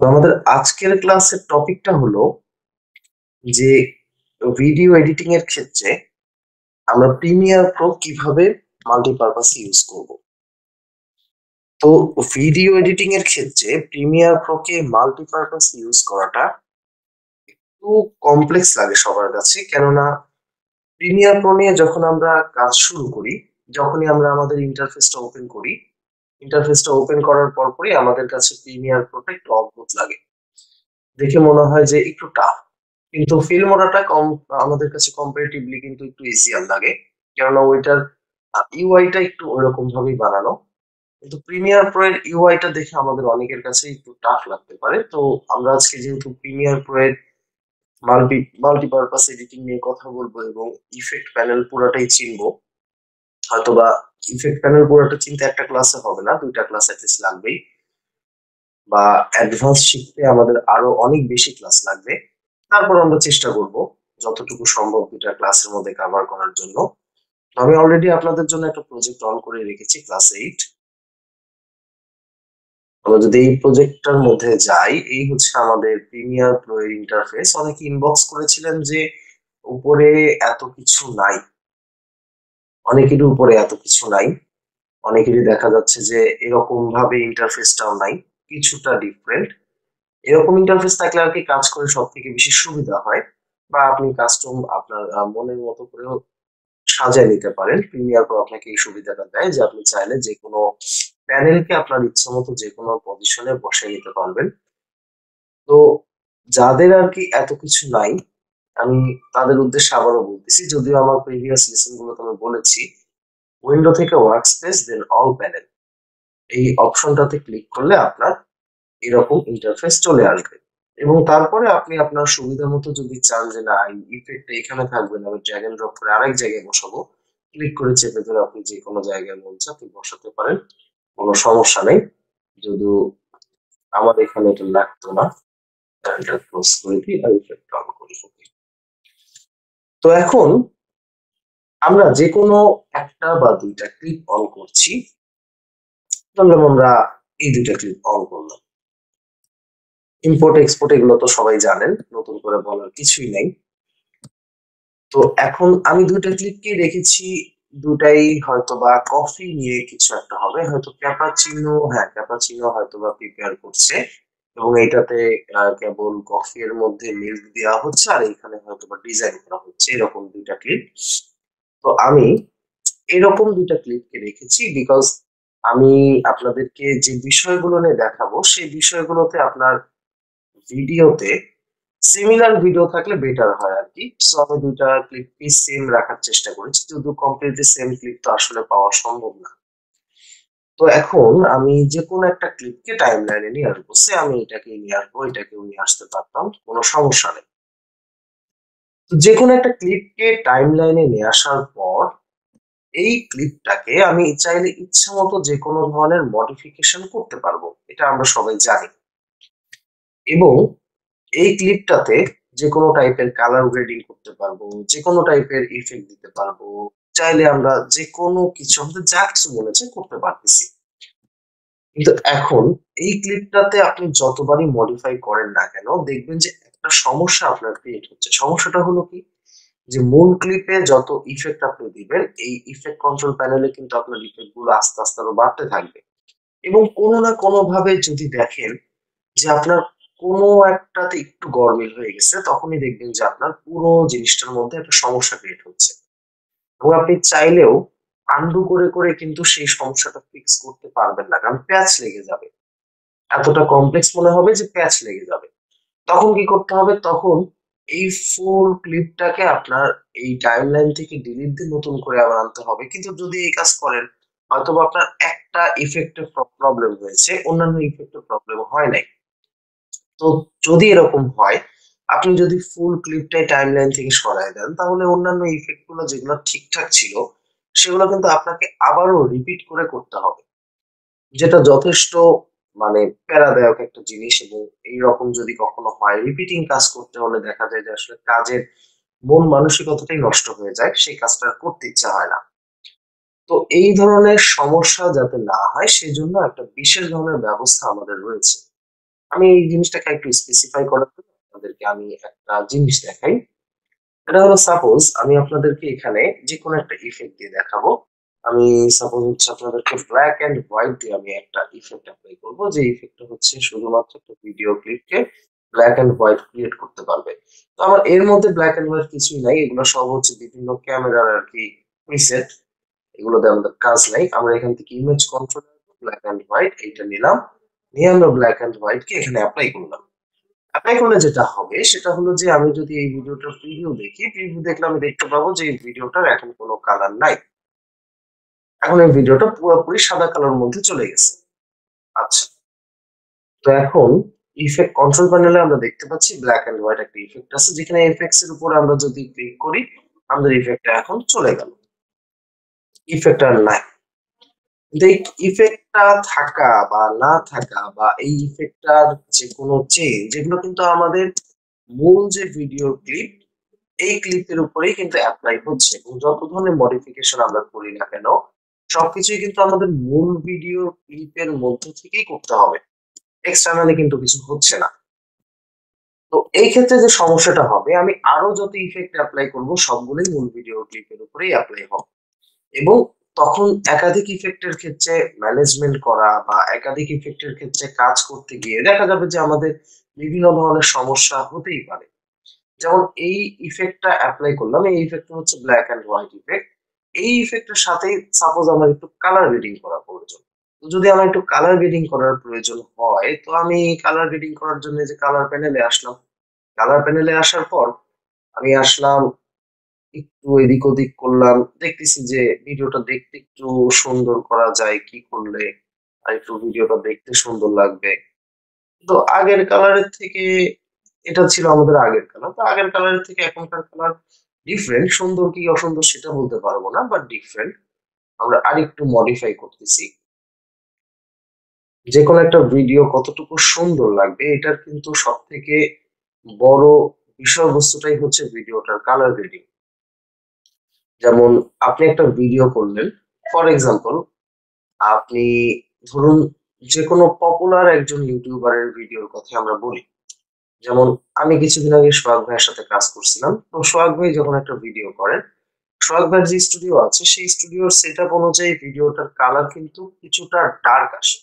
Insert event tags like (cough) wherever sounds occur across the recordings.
তো আমাদের আজকের ক্লাসের টপিকটা হলো যে ভিডিও এডিটিং এর ক্ষেত্রে আমরা প্রিমিয়ার প্রো কীভাবে মাল্টিপারপাস ইউজ করব? তো ভিডিও এডিটিং এর ক্ষেত্রে প্রিমিয়ার প্রো কে মাল্টিপারপাস ইউজ করাটা একটু কমপ্লেক্স লাগে সবার কাছে। কেননা প্রিমিয়ার প্রো নিয়ে যখন আমরা কাজ শুরু করি, যখনই আমরা আমাদের ইন্টারফেসটা ওপেন করি ইন্টারফেসটা ওপেন করার পরপরই আমাদের কাছে প্রিমিয়ার প্রোটা একটু অদ্ভুত লাগে। দেখে মনে হয় যে একটু টাফ কিন্তু ফিল্মোরাটা কম, আমাদের কাছে কম্পারেটিভলি কিন্তু একটু ইজিয়ার লাগে। কেননা ওইটার ইউআইটা একটু ওইরকম ভাবেই বানানো। কিন্তু প্রিমিয়ার প্রো এর ইউআইটা দেখে আমাদের অনেকের কাছে একটু টাফ লাগতে পারে। তো আমরা আজকে যেহেতু প্রিমিয়ার প্রো এর মাল্টি মাল্টিপারপাস এডিটিং নিয়ে কথা বলব এবং ইফেক্ট প্যানেল পুরোটাই চিনবো, হয়তোবা ইফেক্ট প্যানেল পুরোটা চিনতে একটা ক্লাসে হবে না, দুইটা ক্লাস অ্যাটলিস্ট লাগবেই। বা অ্যাডভান্স শিখতে আমাদের আরও অনেক বেশি ক্লাস লাগবে। তারপর আমরা চেষ্টা করব যতটুকু সম্ভব দুটা ক্লাসের মধ্যে কভার করার জন্য। আমি অলরেডি আপনাদের জন্য একটা প্রজেক্ট অন করে রেখেছি ক্লাস এইট আমরা যদি এই প্রজেক্টটার মধ্যে যাই, এই হচ্ছে আমাদের প্রিমিয়ার প্রো ইন্টারফেস অনেকে ইনবক্স করেছিলেন যে উপরে এত কিছু নাই। অনেকেরই উপরে এত কিছু নাই। অনেকেরই দেখা যাচ্ছে যে এরকম ভাবে ইন্টারফেসটাও নাই, কিছুটা ডিফারেন্ট এরকম ইন্টারফেস থাকলে আর কি কাজ করে সব থেকে বেশি সুবিধা হয় বা আপনি কাস্টম আপনার মনের মতো করেও সাজায় নিতে পারেন। প্রিমিয়ার প্রো আপনাকে এই সুবিধাটা দেয় যে আপনি চাইলে যে কোনো প্যানেলকে আপনার ইচ্ছা মতো যে কোনো পজিশনে বসে নিতে পারবেন। তো যাদের আর কি এত কিছু নাই আমি তাদের উদ্দেশ্যে আবারও বলতেছি, যদিও আমার প্রিভিয়াস লেসন গুলোতে আমি বলেছি উইন্ডো থেকে workspace then all panel এই অপশনটাতে ক্লিক করলে আপনার এরকম ইন্টারফেস চলে আসবে। এবং তারপরে আপনি আপনার সুবিধা মতো যদি চান যে, না, এই ইফেক্টটা এখানে থাকবে না, আমি ড্র্যাগ ড্রপ করে আরেক জায়গায় বসাবো ক্লিক করে চেপে ধরে আপনি যে কোনো জায়গায় মন আপনি বসাতে পারেন, কোনো সমস্যা নেই। যদিও আমার এখানে এটা লাগতো না ক্লোজ করে দিই আর ইফেক্ট অন করে। তো এখন আমরা যে কোনো একটা বা দুইটা ক্লিপ অন করছি। ধরলাম আমরা এই দুইটা ক্লিপ অন করলাম। ইম্পোর্ট এক্সপোর্ট এগুলো তো সবাই জানেন, নতুন করে বলার কিছুই নেই। তো এখন আমি দুইটা ক্লিপকে রেখেছি দুটাই হয়তো বা কফি নিয়ে কিছু একটা হবে, হয়তো ক্যাপাচিনো হ্যাঁ ক্যাপাচিনো হয়তো বা প্রিপেয়ার করছে। এবং এটাতে কেবল কফি এর মধ্যে মিল্ক দেওয়া হচ্ছে, আর এখানে হয়তো বা ডিজাইন করা হচ্ছে, এরকম দুইটা ক্লিপ তো আমি এরকম দুইটা ক্লিপকে রেখেছি বিকজ আমি আপনাদেরকে যে বিষয়গুলো নিয়ে দেখাবো, সেই বিষয়গুলোতে আপনার ভিডিওতে সিমিলার ভিডিও থাকলে বেটার হয় আর কি সো আমি দুইটা ক্লিপকে সেম রাখার চেষ্টা করেছি, যদিও কমপ্লিটলি সেম ক্লিপ তো আসলে পাওয়া সম্ভব না। তো এখন আমি যে কোনো একটা ক্লিপকে টাইম লাইনে নিয়ে আসব। সে আমি এটাকে নিয়ে আসব, এটাকেও নিয়ে আসতে পারতাম, কোনো সমস্যা নেই। তো যে কোনো একটা ক্লিপকে টাইম লাইনে নিয়ে আসার পর এই ক্লিপটাকে আমি চাইলে ইচ্ছা মতো যে কোনো ধরনের মডিফিকেশন করতে পারব, এটা আমরা সবাই জানি। এবং এই ক্লিপটাতে যে কোনো টাইপের কালার গ্রেডিং করতে পারব যে কোনো টাইপের ইফেক্ট দিতে পারব চাইলে আমরা যে কোনো কিছু আমাদের যা কিছু বলেছে করতে পারতেছি। কিন্তু এখন এই ক্লিপটাতে আপনি যতবারই মডিফাই করেন না কেন, দেখবেন যে একটা সমস্যা আপনার ক্রিয়েট হচ্ছে। সমস্যাটা হলো কি? যে মূল ক্লিপে যত ইফেক্ট আপনি দিবেন, এই ইফেক্ট কন্ট্রোল প্যানেলে কিন্তু আপনার ইফেক্টগুলো আস্তে আস্তে আরও বাড়তে থাকবে। এবং কোনো না কোনো ভাবে যদি দেখেন যে আপনার কোনো একটাতে একটু গরমিল হয়ে গেছে, তখনই দেখবেন যে আপনার পুরো জিনিসটার মধ্যে একটা সমস্যা ক্রিয়েট হচ্ছে। এবং আপনি চাইলেও আন্ডু করে করে কিন্তু সেই সমস্যাটা ফিক্স করতে পারবেন না, কারণ প্যাচ লেগে যাবে। এতটা কমপ্লেক্স মনে হবে যে প্যাচ লেগে যাবে। তখন কি করতে হবে? তখন এই ফুল ক্লিপটাকে আপনার এই টাইমলাইন থেকে ডিলিট দিয়ে নতুন করে আবার আনতে হবে। কিন্তু যদি এই কাজ করেন হয়তো আপনার একটা ইফেক্টের প্রবলেম হয়েছে, অন্যান্য ইফেক্টের প্রবলেম হয় নাই। তো যদি এরকম হয় আপনি যদি ফুল ক্লিপটাই টাইমলাইন থেকে সরায় দেন, তাহলে অন্যান্য ইফেক্টগুলো যেগুলো ঠিকঠাক ছিল, সেগুলো কিন্তু আপনাকে আবারও রিপিট করে করতে হবে। যেটা যথেষ্ট মানে প্যারাদায়ক একটা জিনিস এবং এইরকম যদি কখনো হয় রিপিটিং কাজ করতে হলে দেখা যায় যে আসলে কাজের মন মানসিকতাটাই নষ্ট হয়ে যায়, সেই কাজটা করতে ইচ্ছা হয় না। তো এই ধরনের সমস্যা যাতে না হয়, সেজন্য একটা বিশেষ ধরনের ব্যবস্থা আমাদের রয়েছে। আমি এই জিনিসটাকে একটু স্পেসিফাই করার জন্য আপনাদেরকে আমি একটা জিনিস দেখাই। এটা হলো সাপোজ আমি আপনাদেরকে এখানে যে কোনো একটা ইফেক্ট দিয়ে দেখাবো। আমি সাপোজ হচ্ছে আপনাদেরকে ব্ল্যাক এন্ড হোয়াইট দিয়ে আমি একটা ইফেক্ট অ্যাপ্লাই করব। যে ইফেক্টটা হচ্ছে শুধুমাত্র একটা ভিডিও ক্লিপকে ব্ল্যাক এন্ড হোয়াইট ক্রিয়েট করতে পারবে। তো আমার এর মধ্যে ব্ল্যাক এন্ড হোয়াইট কিছুই নাই। এগুলো সব হচ্ছে বিভিন্ন ক্যামেরার আর কি প্রিসেট এগুলোতে আমাদের কাজ নাই। আমরা এখান থেকে image control black and white এইটা নিলাম। নিয়ে আমরা ব্ল্যাক এন্ড হোয়াইট কে এখানে অ্যাপ্লাই করলাম। করলে যেটা হবে সেটা হলো যে আমি যদি এই ভিডিওটার প্রিভিউ দেখি প্রিভিউ দেখলে আমি দেখতে পাবো যে এই ভিডিওটার এখন কোনো কালার নাই। এখন এই ভিডিওটা পুরোপুরি সাদা কালার মধ্যে চলে গেছে। আচ্ছা। তো এখন ইফেক্ট কন্ট্রোল প্যানেলে আমরা দেখতে পাচ্ছি ব্ল্যাক এন্ড হোয়াইট একটা ইফেক্ট আছে, যেখানে এফেক্টস এর উপর আমরা যদি ক্লিক করি, আমাদের ইফেক্টটা এখন চলে গেল। ইফেক্ট আর নাই। এই ইফেক্টটা থাকা বা না থাকা বা এই ইফেক্টটার যে কোনো চেঞ্জ যেগুলো কিন্তু আমাদের মূল যে ভিডিও ক্লিপ এই ক্লিপের উপরেই কিন্তু অ্যাপ্লাই হচ্ছে। এবং যত ধরনের মডিফিকেশন আমরা করি না কেন, সবকিছুই কিন্তু আমাদের মূল ভিডিও ক্লিপের মধ্যে থেকেই করতে হবে। এক্সটার্নালি কিন্তু কিছু হচ্ছে না। তো এই ক্ষেত্রে যে সমস্যাটা হবে, আমি আরও যত ইফেক্ট অ্যাপ্লাই করব, সবগুলোই মূল ভিডিও ক্লিপের উপরেই অ্যাপ্লাই হবে। এবং তখন একাধিক ইফেক্টের ক্ষেত্রে ম্যানেজমেন্ট করা বা একাধিক ইফেক্টের ক্ষেত্রে কাজ করতে গিয়ে দেখা যাবে যে আমাদের বিভিন্ন ধরনের সমস্যা হতেই পারে। যেমন এই ইফেক্টটা অ্যাপ্লাই করলাম, এই ইফেক্টটা হচ্ছে ব্ল্যাক অ্যান্ড হোয়াইট ইফেক্ট এই ইফেক্টের সাথেই সাপোজ আমার একটু কালার গ্রেডিং করা প্রয়োজন। তো যদি আমার একটু কালার গ্রেডিং করার প্রয়োজন হয়, তো আমি কালার গ্রেডিং করার জন্য যে কালার প্যানেলে আসলাম। কালার প্যানেলে আসার পর আমি আসলাম একটু এদিক ওদিক করলাম। দেখতেছি যে ভিডিওটা দেখতে একটু সুন্দর করা যায়, কি করলে আর একটু ভিডিওটা দেখতে সুন্দর লাগবে। তো আগের কালারের থেকে এটা ছিল আমাদের আগের কালার তো আগের কালারের থেকে এখনকার কালার ডিফারেন্ট সুন্দর কি অসুন্দর সেটা বলতে পারব না বাট ডিফারেন্ট আমরা আরেকটু মডিফাই করতেছি। যে কোনো একটা ভিডিও কতটুকু সুন্দর লাগবে, এটার কিন্তু সব থেকে বড় বিষয়বস্তুটাই হচ্ছে ভিডিওটার কালার গ্রেডিং যেমন আপনি একটা ভিডিও করলেন ফর এক্সাম্পল আপনি ধরুন যে কোনো পপুলার একজন ইউটিউবারের ভিডিওর কথা আমরা বলি। যেমন আমি কিছুদিন আগে সোহাগ ভাইয়ের সাথে কাজ করছিলাম, তো সোহাগ ভাই যখন একটা ভিডিও করেন, সোহাগ ভাইয়ের যে স্টুডিও আছে, সেই স্টুডিওর সেট আপ অনুযায়ী ভিডিওটার কালার কিন্তু কিছুটা ডার্ক আসে।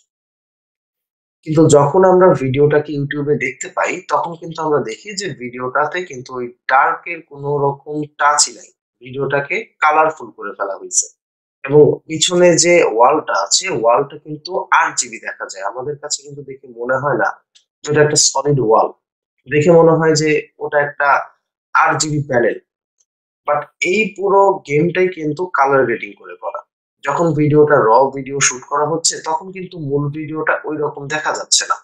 কিন্তু যখন আমরা ভিডিওটাকে ইউটিউবে দেখতে পাই, তখন কিন্তু আমরা দেখি যে ভিডিওটাতে কিন্তু ওই ডার্কের কোনো রকম টাচই নাই। ভিডিওটাকে কালারফুল করে ফেলা হয়েছে। এবং পিছনে যে ওয়ালটা আছে, ওয়ালটা কিন্তু আট জিবি দেখা যায়। আমাদের কাছে কিন্তু দেখে মনে হয় না ওটা একটা সলিড ওয়াল দেখে মনে হয় যে ওটা একটা আট জিবি প্যানেল বাট এই পুরো গেমটাই কিন্তু কালার গ্রেডিং করে করা। যখন ভিডিওটা র ভিডিও শুট করা হচ্ছে, তখন কিন্তু মূল ভিডিওটা ওই রকম দেখা যাচ্ছে না।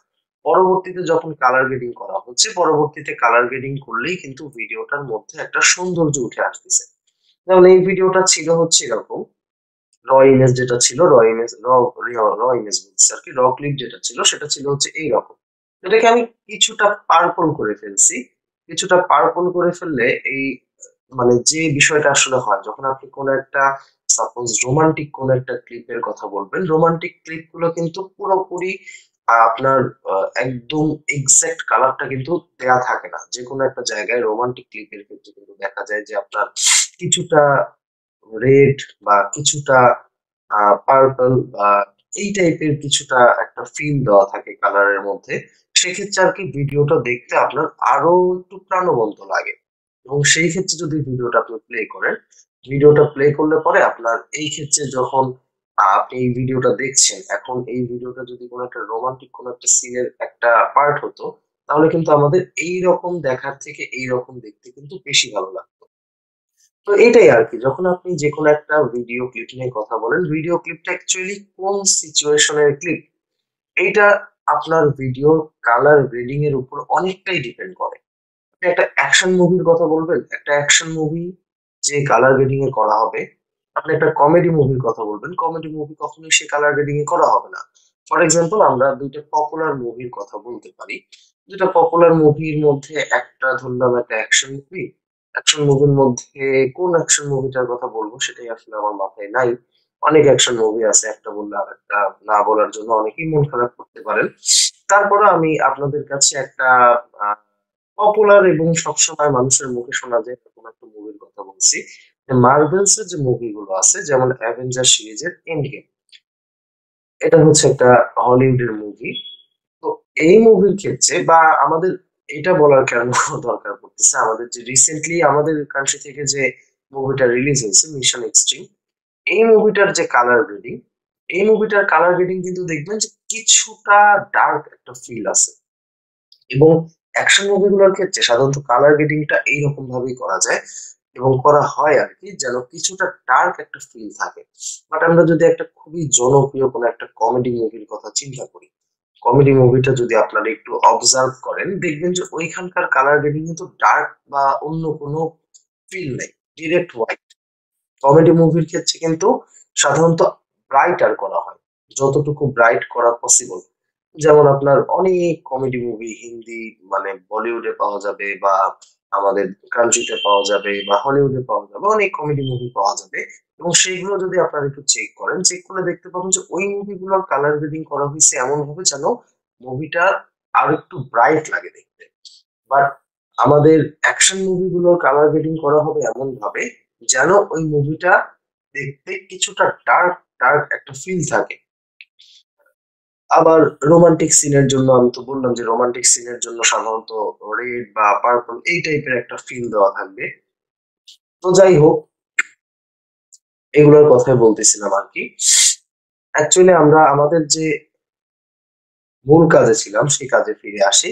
পরবর্তীতে যখন কালার গ্রেডিং করা হচ্ছে, পরবর্তীতে কালার গ্রেডিং করলেই কিন্তু ভিডিওটার মধ্যে একটা সৌন্দর্য উঠে আসতেছে। যেমন এই ভিডিওটা ছিল হচ্ছে এরকম। র ইমেজ যেটা ছিল র ইমেজ র র ইমেজ বলছি আর কি র ক্লিপ যেটা ছিল, সেটা ছিল হচ্ছে এইরকম। এটাকে আমি কিছুটা পার্পল করে ফেলছি। কিছুটা পার্পল করে ফেললে এই মানে যে বিষয়টা আসলে হয়, যখন আপনি কোনো একটা সাপোজ রোমান্টিক কোন একটা ক্লিপের কথা বলবেন রোমান্টিক ক্লিপগুলো কিন্তু পুরোপুরি আপনার একদম এক্সাক্ট কালারটা কিন্তু দেয়া থাকে না। যে কোনো একটা জায়গায় রোমান্টিক ক্লিপের ক্ষেত্রে কিন্তু দেখা যায় যে আপনার কিছুটা রেড বা কিছুটা পার্পল বা এই টাইপের কিছুটা একটা ফিল দেওয়া থাকে কালারের মধ্যে, সেক্ষেত্রে আর কি ভিডিওটা দেখতে আপনার আরও একটু প্রাণবন্ত লাগে। এবং সেই ক্ষেত্রে যদি ভিডিওটা আপনি প্লে করেন ভিডিওটা প্লে করলে পরে আপনার এই ক্ষেত্রে যখন আপনি এই ভিডিওটা দেখছেন, এখন এই ভিডিওটা যদি কোনো একটা রোমান্টিক কোনো একটা সিনের একটা পার্ট হতো, তাহলে কিন্তু আমাদের এই রকম দেখার থেকে এই রকম দেখতে কিন্তু বেশি ভালো লাগতো। তো এটাই আর কি, যখন আপনি যে কোনো একটা ভিডিও ক্লিপ নিয়ে কথা বলেন ভিডিও ক্লিপটা অ্যাকচুয়ালি কোন সিচুয়েশনের ক্লিপ এইটা আপনার ভিডিওর কালার গ্রেডিং এর উপর অনেকটাই ডিপেন্ড করে। আপনি একটা অ্যাকশন মুভির কথা বলবেন, একটা অ্যাকশন মুভি যে কালার গ্রেডিং এ করা হবে, আপনি একটা কমেডি মুভির কথা বলবেন কমেডি মুভি কখনোই সে কালার গ্রেডিং এ করা হবে না। ফর এক্সাম্পল আমরা দুইটা পপুলার মুভির কথা বলতে পারি দুটা পপুলার মুভির মধ্যে একটা ধরলাম একটা অ্যাকশন মুভি অ্যাকশন মুভির মধ্যে কোন অ্যাকশন মুভিটার কথা বলব সেটাই আসলে আমার মাথায় নাই। অনেক অ্যাকশন মুভি আছে, একটা বললে আর একটা না বলার জন্য অনেকেই মন খারাপ করতে পারেন। তারপরে আমি আপনাদের কাছে একটা পপুলার এবং সবসময় মানুষের মুখে শোনা যায় এরকম একটা মুভির কথা বলছি। মার্ভেলস এর যে মুভিগুলো আছে, যেমন অ্যাভেঞ্জার সিরিজের এন্ড গেম এটা হচ্ছে একটা হলিউডের মুভি তো এই মুভির ক্ষেত্রে বা আমাদের এটা বলার কেন দরকার পড়তেছে? আমাদের যে রিসেন্টলি আমাদের কান্ট্রি থেকে যে মুভিটা রিলিজ হয়েছে মিশন এক্সট্রিম এই মুভিটার যে কালার গ্রেডিং এই মুভিটার কালার গ্রেডিং কিন্তু দেখবেন যে কিছুটা ডার্ক একটা ফিল আছে। এবং অ্যাকশন মুভিগুলোর ক্ষেত্রে সাধারণত কালার গ্রেডিংটা এইরকম ভাবেই করা যায় এবং করা হয় আর কি যেন কিছুটা ডার্ক একটা ফিল থাকে। বাট আমরা যদি একটা খুবই জনপ্রিয় কোনো একটা কমেডি মুভির কথা চিন্তা করি কমেডি মুভিটা যদি আপনারা একটু অবজার্ভ করেন, দেখবেন যে ওইখানকার কালার গ্রেডিং কিন্তু ডার্ক বা অন্য কোনো ফিল নেই ডিরেক্ট হোয়াইট কমেডি মুভির ক্ষেত্রে কিন্তু সাধারণত ব্রাইট আর করা হয়, যতটুকু ব্রাইট করা পসিবল যেমন আপনার অনেক কমেডি মুভি হিন্দি মানে বলিউডে পাওয়া যাবে বা আমাদের কান্ট্রিতে পাওয়া যাবে বা হলিউডে পাওয়া যাবে, অনেক কমেডি মুভি পাওয়া যাবে এবং সেইগুলো যদি আপনারা একটু চেক করেন চেক করে দেখতে পাবেন যে ওই মুভিগুলোর কালার গ্রেডিং করা হয়েছে এমন ভাবে যেন মুভিটা আর একটু ব্রাইট লাগে দেখতে। বাট আমাদের অ্যাকশন মুভিগুলোর কালার গ্রেডিং করা হবে এমন ভাবে যেন ওই মুভিটা দেখতে কিছুটা ডার্ক ডার্ক একটা ফিল থাকে। আবার রোমান্টিক সিনের জন্য আমি তো বললাম যে রোমান্টিক সিনের জন্য সাধারণত রেড বা পার্পল এই টাইপের একটা ফিল দেওয়া থাকবে। তো যাই হোক, এগুলোর কথাই বলতেছিলাম আর কি। অ্যাকচুয়ালি আমরা আমাদের যে মূল কাজে ছিলাম, সেই কাজে ফিরে আসি।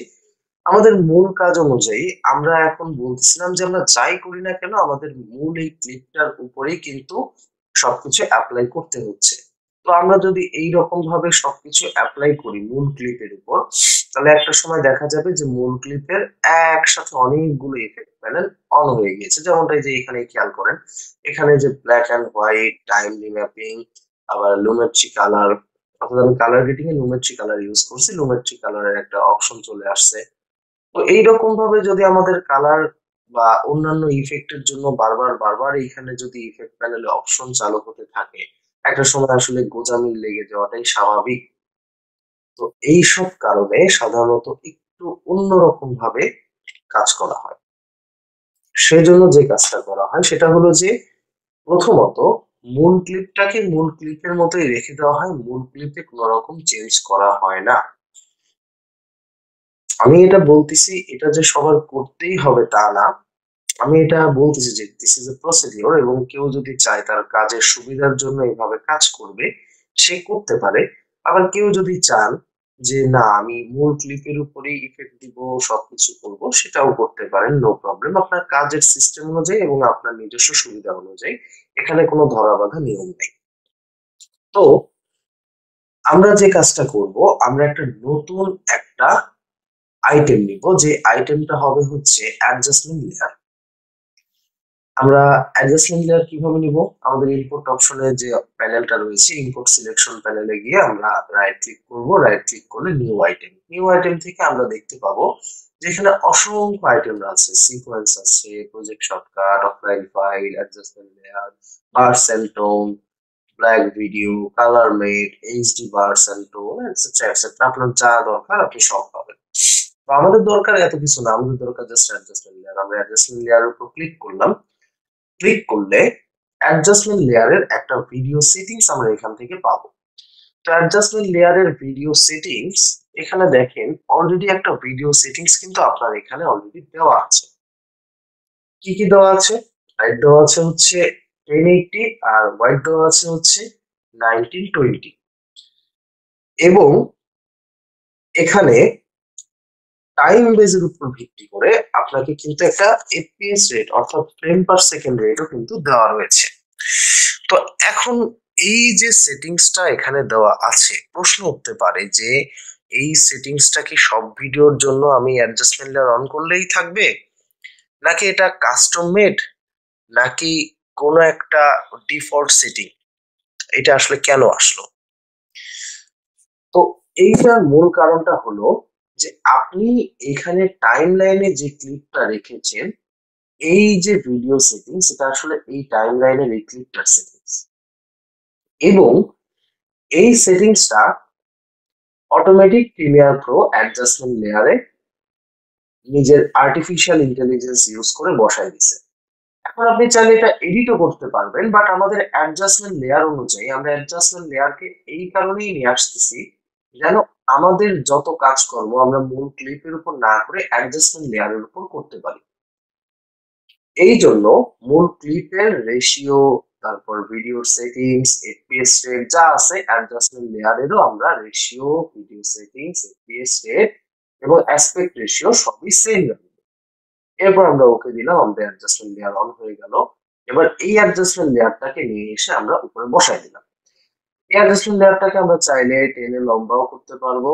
আমাদের মূল কাজ অনুযায়ী আমরা এখন বলতেছিলাম যে আমরা যাই করি না কেন আমাদের মূল এই ক্লিপটার উপরেই কিন্তু সবকিছু অ্যাপ্লাই করতে হচ্ছে। তো আমরা যদি এই রকম ভাবে সবকিছু অ্যাপ্লাই করি মূল ক্লিপের উপর, তাহলে একটা সময় দেখা যাবে যে মূল ক্লিপের একসাথে অনেকগুলো ইফেক্ট প্যানেল অন হয়ে গিয়েছে। যেমনটা যে এখানে খেয়াল করেন, এখানে যে black and white timely mapping আবার লুমেট্রি কালার অর্থাৎ আমি কালার গেটিং এ লুমেট্রি কালার ইউজ করছি লুমেট্রি কালারের একটা অপশন চলে আসছে। তো এইরকম ভাবে যদি আমাদের কালার বা অন্যান্য ইফেক্টের জন্য বারবার বারবার এইখানে যদি ইফেক্ট প্যানেলে অপশন চালু হতে থাকে একটা সময় আসলে গোজামিল লেগে যাওয়াটাই স্বাভাবিক। তো এইসব কারণে সাধারণত একটু অন্যরকম ভাবে কাজ করা হয়। সেজন্য যে কাজটা করা হয় সেটা হলো যে, প্রথমত মূল ক্লিপটাকে মূল ক্লিপের মতোই রেখে দেওয়া হয়, মূল ক্লিপে কোনো রকম চেঞ্জ করা হয় না। আমি এটা বলতেছি, এটা যে সবার করতেই হবে তা না। আমি এটা বলতেছি যে দিস ইজ এ প্রসিডিওর এবং কেউ যদি চায় তার কাজের সুবিধার জন্য এইভাবে কাজ করবে, সে করতে পারে। আবার কেউ যদি চান যে না, আমি মূল ক্লিপের উপরেই ইফেক্ট দিব, সবকিছু করব, সেটাও করতে পারেন নো প্রবলেম আপনার কাজের সিস্টেম অনুযায়ী এবং আপনার নিজস্ব সুবিধা অনুযায়ী এখানে কোনো ধরা বাধা নিয়ম নেই। তো আমরা যে কাজটা করব, আমরা একটা নতুন একটা আইটেম নিব, যে আইটেমটা হবে হচ্ছে অ্যাডজাস্টমেন্ট লেয়ার আমরা অ্যাডজাস্টমেন্ট লেয়ার কীভাবে নিব? আমাদের ইনপুট অপশনে যে প্যানেলটা রয়েছে ইনপুট সিলেকশন প্যানেলে গিয়ে আমরা রাইট ক্লিক করব। রাইট ক্লিক করলে নিউ আইটেম নিউ আইটেম থেকে আমরা দেখতে পাবো যেখানে অসংখ্য আইটেম আছে। সিকোয়েন্স আছে project shortcut offline file adjustment layer bars and tone black video colour matte HD bars and tone etcetera etcetera আপনার যা দরকার আপনি সব পাবেন। তো আমাদের দরকার এত কিছু না। আমাদের দরকার জাস্ট অ্যাডজাস্টমেন্ট লেয়ার আমরা অ্যাডজাস্টমেন্ট লেয়ারের উপর ক্লিক করলাম। ক্লিক করলে অ্যাডজাস্টমেন্ট লেয়ারের একটা ভিডিও সেটিংস আমরা এখান থেকে পাবো। তো অ্যাডজাস্টমেন্ট লেয়ারের ভিডিও সেটিংস এখানে দেখেন অলরেডি একটা ভিডিও সেটিংস কিন্তু আপনার এখানে অলরেডি দেওয়া আছে। কি কি দেওয়া আছে? হাইট দেওয়া আছে হচ্ছে টেন এইটটি আর হোয়াইট দেওয়া আছে হচ্ছে নাইনটিন টোয়েন্টি এবং এখানে টাইম বেজের উপর ভিত্তি করে আপনাকে কিন্তু একটা এফপিএস রেট অর্থাৎ ফ্রেম পার সেকেন্ড রেটও কিন্তু দেওয়া রয়েছে। তো এখন এই যে সেটিংসটা এখানে দেওয়া আছে, প্রশ্ন উঠতে পারে যে এই সেটিংসটা কি সব ভিডিওর জন্য আমি অ্যাডজাস্টমেন্ট লেয়ার অন করলেই থাকবে? নাকি এটা কাস্টম মেড নাকি কোনো একটা ডিফল্ট সেটিং এটা আসলে কেন আসলো? তো এইটার মূল কারণটা হলো যে আপনি এখানে টাইম লাইনে যে ক্লিপটা রেখেছেন, এই যে ভিডিও সেটিংস সেটা আসলে এই টাইম লাইনের এই ক্লিপটার সেটিংস এবং এই সেটিংসটা অটোমেটিক প্রিমিয়ার প্রো অ্যাডজাস্টমেন্ট লেয়ারে নিজের আর্টিফিশিয়াল ইন্টেলিজেন্স ইউজ করে বসাই দিছে। এখন আপনি চাইলে এটা এডিটও করতে পারবেন বাট আমাদের অ্যাডজাস্টমেন্ট লেয়ার অনুযায়ী আমরা অ্যাডজাস্টমেন্ট লেয়ারকে এই কারণেই নিয়ে আসতেছি যেন আমাদের যত কাজ করব আমরা মূল ক্লিপের উপর না করে অ্যাডজাস্টমেন্ট লেয়ারের উপর করতে পারি। এই জন্য মূল ক্লিপের রেশিও তারপর ভিডিও সেটিংস এফপিএস রেট যা আছে অ্যাডজাস্টমেন্ট লেয়ারেরও আমরা ratio video settings FPS rate এবং অ্যাসপেক্ট রেশিও সবই সেম রাখব এরপর আমরা ওকে দিলাম, আমাদের অ্যাডজাস্টমেন্ট লেয়ার অন হয়ে গেল। এবার এই অ্যাডজাস্টমেন্ট লেয়ারটাকে নিয়ে এসে আমরা উপরে বসাই দিলাম। অ্যাডজাস্টমেন্ট লেয়ারটাকে আমরা চাইলে টেনে লম্বাও করতে পারব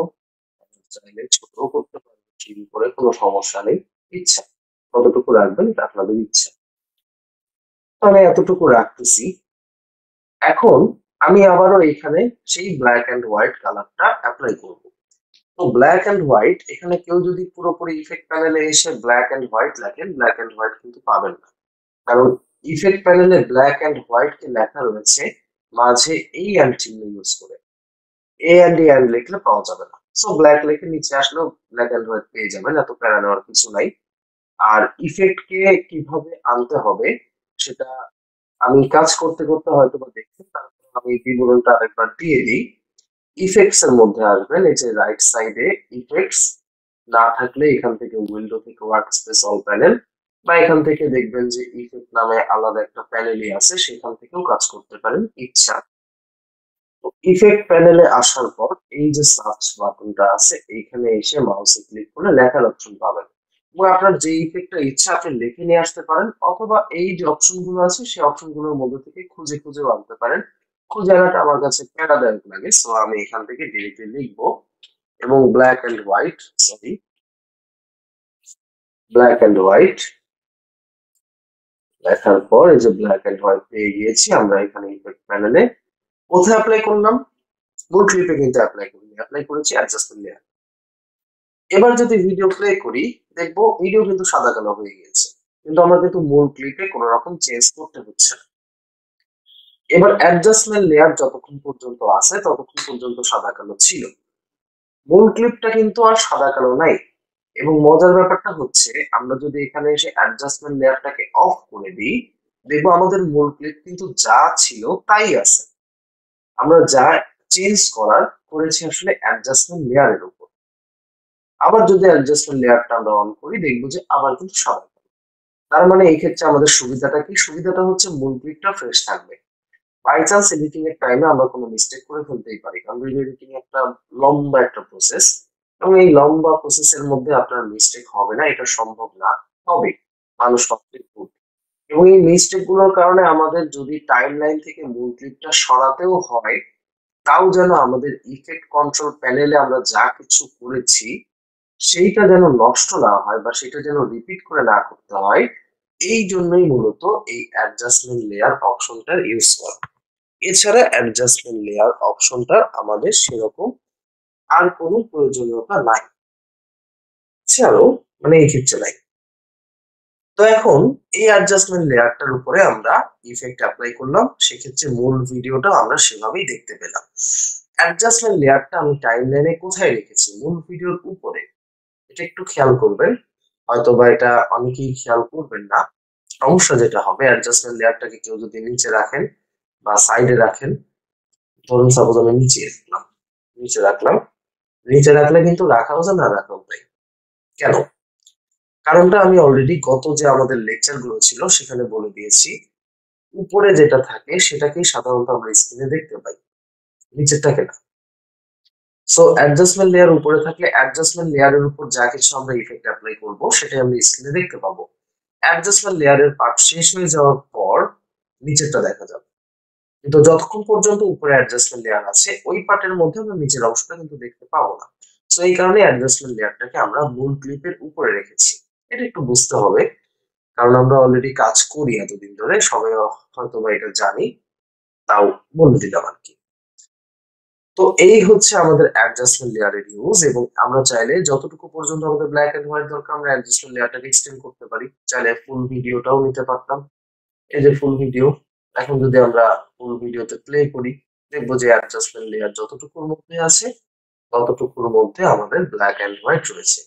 চাইলে ছোটও করতে পারব চিল করে কোনো সমস্যা নেই ইচ্ছা কতটুকু রাখবেন এটা আপনাদের ইচ্ছা আমি এতটুকু রাখতেছি এখন আমি আবারও এখানে সেই ব্ল্যাক অ্যান্ড হোয়াইট কালারটা অ্যাপ্লাই করব তো ব্ল্যাক অ্যান্ড হোয়াইট এখানে কেউ যদি পুরোপুরি ইফেক্ট প্যানেলে এসে ব্ল্যাক অ্যান্ড হোয়াইট লেখেন ব্ল্যাক অ্যান্ড হোয়াইট কিন্তু পাবেন না কারণ ইফেক্ট প্যানেলে ব্ল্যাক অ্যান্ড হোয়াইট কে লেখা রয়েছে মাঝে এই অ্যান্ড চিহ্ন ইউজ করে। এ অ্যান্ড অ্যান্ড লিখলে পাওয়া যাবে না। সো ব্ল্যাক লিখে নিচে আসলেও ব্ল্যাক অ্যান্ড হোয়াইট পেয়ে যাবেন, এত প্যারা নেওয়ার কিছু নাই। আর ইফেক্ট কে কীভাবে আনতে হবে, সেটা আমি কাজ করতে করতে হয়তো বা দেখছি, তারপর আমি বিবরণটা আরেকবার দিয়ে দিই। ইফেক্টস এর মধ্যে আসবেন, এই যে রাইট সাইডে ইফেক্টস না থাকলে এখান থেকে উইন্ডো থেকে ওয়ার্ক স্পেস অল প্যানেল বা এখান থেকে দেখবেন যে ইফেক্ট নামে আলাদা একটা প্যানেলই আছে, সেখান থেকেও কাজ করতে পারেন ইচ্ছা। তো ইফেক্ট প্যানেলে আসার পর এই যে সার্চ বাটনটা আছে, এইখানে এসে মাউসে ক্লিক করলে লেখার অপশন পাবেন। এবং আপনার যে ইফেক্টটা ইচ্ছা, আপনি লিখে নিয়ে আসতে পারেন, অথবা এই যে অপশনগুলো আছে, সেই অপশনগুলোর মধ্যে থেকে খুঁজে খুঁজে আনতে পারেন। খুঁজে আনাটা আমার কাছে প্যারাদায়ক লাগে সো আমি এখান থেকে ডিরেক্টলি লিখব। এবং black and white sorry black and white লেখার পর এই যে ব্ল্যাক এন্ড হোয়াইট পেয়ে গিয়েছি, আমরা এখানে ইফেক্ট প্যানেলে কোথায় অ্যাপ্লাই করলাম? মূল ক্লিপে কিন্তু অ্যাপ্লাই করিনি অ্যাপ্লাই করেছি অ্যাডজাস্টমেন্ট লেয়ার এবার যদি ভিডিও প্লে করি, দেখব ভিডিও কিন্তু সাদা কালো হয়ে গেছে কিন্তু আমরা কিন্তু মূল ক্লিপে কোনো রকম চেঞ্জ করতে হচ্ছে না। এবার অ্যাডজাস্টমেন্ট লেয়ার যতক্ষণ পর্যন্ত আছে, ততক্ষণ পর্যন্ত সাদা কালো ছিল। মূল ক্লিপটা কিন্তু আর সাদা কালো নাই। এবং মজার ব্যাপারটা হচ্ছে, আমরা যদি এখানে এসে অ্যাডজাস্টমেন্ট লেয়ারটাকে অফ করে দিই, দেখব আমাদের মূল ক্লিপ কিন্তু যা ছিল তাই আছে। আমরা যা চেঞ্জ করার করেছি আসলে অ্যাডজাস্টমেন্ট লেয়ারের উপর। আবার যদি অ্যাডজাস্টমেন্ট লেয়ারটা আমরা অন করি, দেখব যে আবার কিন্তু সাদা তার মানে এই ক্ষেত্রে আমাদের সুবিধাটা কি? সুবিধাটা হচ্ছে মূল ক্লিপটা ফ্রেশ থাকবে। বাই চান্স এডিটিং এর টাইমে আমরা কোনো মিস্টেক করে ফেলতেই পারি। কারণ এডিটিং একটা লম্বা একটা প্রসেস এবং এই লম্বা প্রসেসের মধ্যে আপনার মিস্টেক হবে না, এটা সম্ভব না। তবে মানুষ কমপ্লিট করবে এবং এই মিস্টেকগুলোর কারণে আমাদের যদি টাইম লাইন থেকে মূল ক্লিপটা সরাতেও হয়, তাও যেন আমাদের ইফেক্ট কন্ট্রোল প্যানেলে আমরা যা কিছু করেছি, সেইটা যেন নষ্ট না হয় বা সেটা যেন রিপিট করে না করতে হয়, এই জন্যই মূলত এই অ্যাডজাস্টমেন্ট লেয়ার অপশনটার ইউজ করা। এছাড়া অ্যাডজাস্টমেন্ট লেয়ার অপশনটার আমাদের সেরকম আর কোনো প্রয়োজনীয়তা নাই। এছাড়াও মানে এই ক্ষেত্রে নাই। তো এখন এই অ্যাডজাস্টমেন্ট লেয়ারটার উপরে আমরা ইফেক্ট অ্যাপ্লাই করলাম। সেক্ষেত্রে মূল ভিডিওটা আমরা সেভাবেই দেখতে পেলাম। অ্যাডজাস্টমেন্ট লেয়ারটা আমি টাইম লাইনে কোথায় রেখেছি? মূল ভিডিওর উপরে। এটা একটু খেয়াল করবেন। হয়তো বা এটা অনেকেই খেয়াল করবেন না। সমস্যা যেটা হবে অ্যাডজাস্টমেন্ট লেয়ারটাকে কেউ যদি নিচে রাখেন বা সাইডে রাখেন, ধরুন সাপোজ আমি নিচে রাখলাম। নিচে রাখলাম। নিচে রাখলে কিন্তু রাখাও যায় না রাখাও যায় কেন? কারণটা আমি অলরেডি গত যে আমাদের লেকচারগুলো ছিল সেখানে বলে দিয়েছি। উপরে যেটা থাকে সেটাকেই সাধারণত আমরা স্ক্রিনে দেখতে পাই। নিচেরটাকে না। সো অ্যাডজাস্টমেন্ট লেয়ার উপরে থাকলে অ্যাডজাস্টমেন্ট লেয়ারের উপর যা কিছু আমরা ইফেক্ট অ্যাপ্লাই করব সেটাই আমরা স্ক্রিনে দেখতে পাবো। অ্যাডজাস্টমেন্ট লেয়ারের পার্ট শেষ হয়ে যাওয়ার পর নিচেরটা দেখা যাবে। কিন্তু যতক্ষণ পর্যন্ত উপরে অ্যাডজাস্টমেন্ট লেয়ার আছে, ওই পার্টের মধ্যে আমরা নিচের অংশটা কিন্তু দেখতে পাবো না। তো এই কারণে অ্যাডজাস্টমেন্ট লেয়ারটাকে আমরা মূল ক্লিপের উপরে রেখেছি। এটা একটু বুঝতে হবে, কারণ আমরা অলরেডি কাজ করি এতদিন ধরে, সবাই হয়তো বা এটা জানি, তাও বলে দিলাম আর কি। তো, এই হচ্ছে আমাদের অ্যাডজাস্টমেন্ট লেয়ারের ইউজ এবং আমরা চাইলে যতটুকু পর্যন্ত আমাদের ব্ল্যাক এন্ড হোয়াইট দরকার, আমরা অ্যাডজাস্টমেন্ট লেয়ারটাকে এক্সটেন্ড করতে পারি। চাইলে ফুল ভিডিওটাও নিতে পারতাম। এই যে ফুল ভিডিও এখন যদি আমরা ফুল ভিডিওতে প্লে করি, দেখব যে অ্যাডজাস্টমেন্ট লেয়ার যতটুকুর মধ্যে আছে, ততটুকুর মধ্যে আমাদের ব্ল্যাক অ্যান্ড হোয়াইট রয়েছে।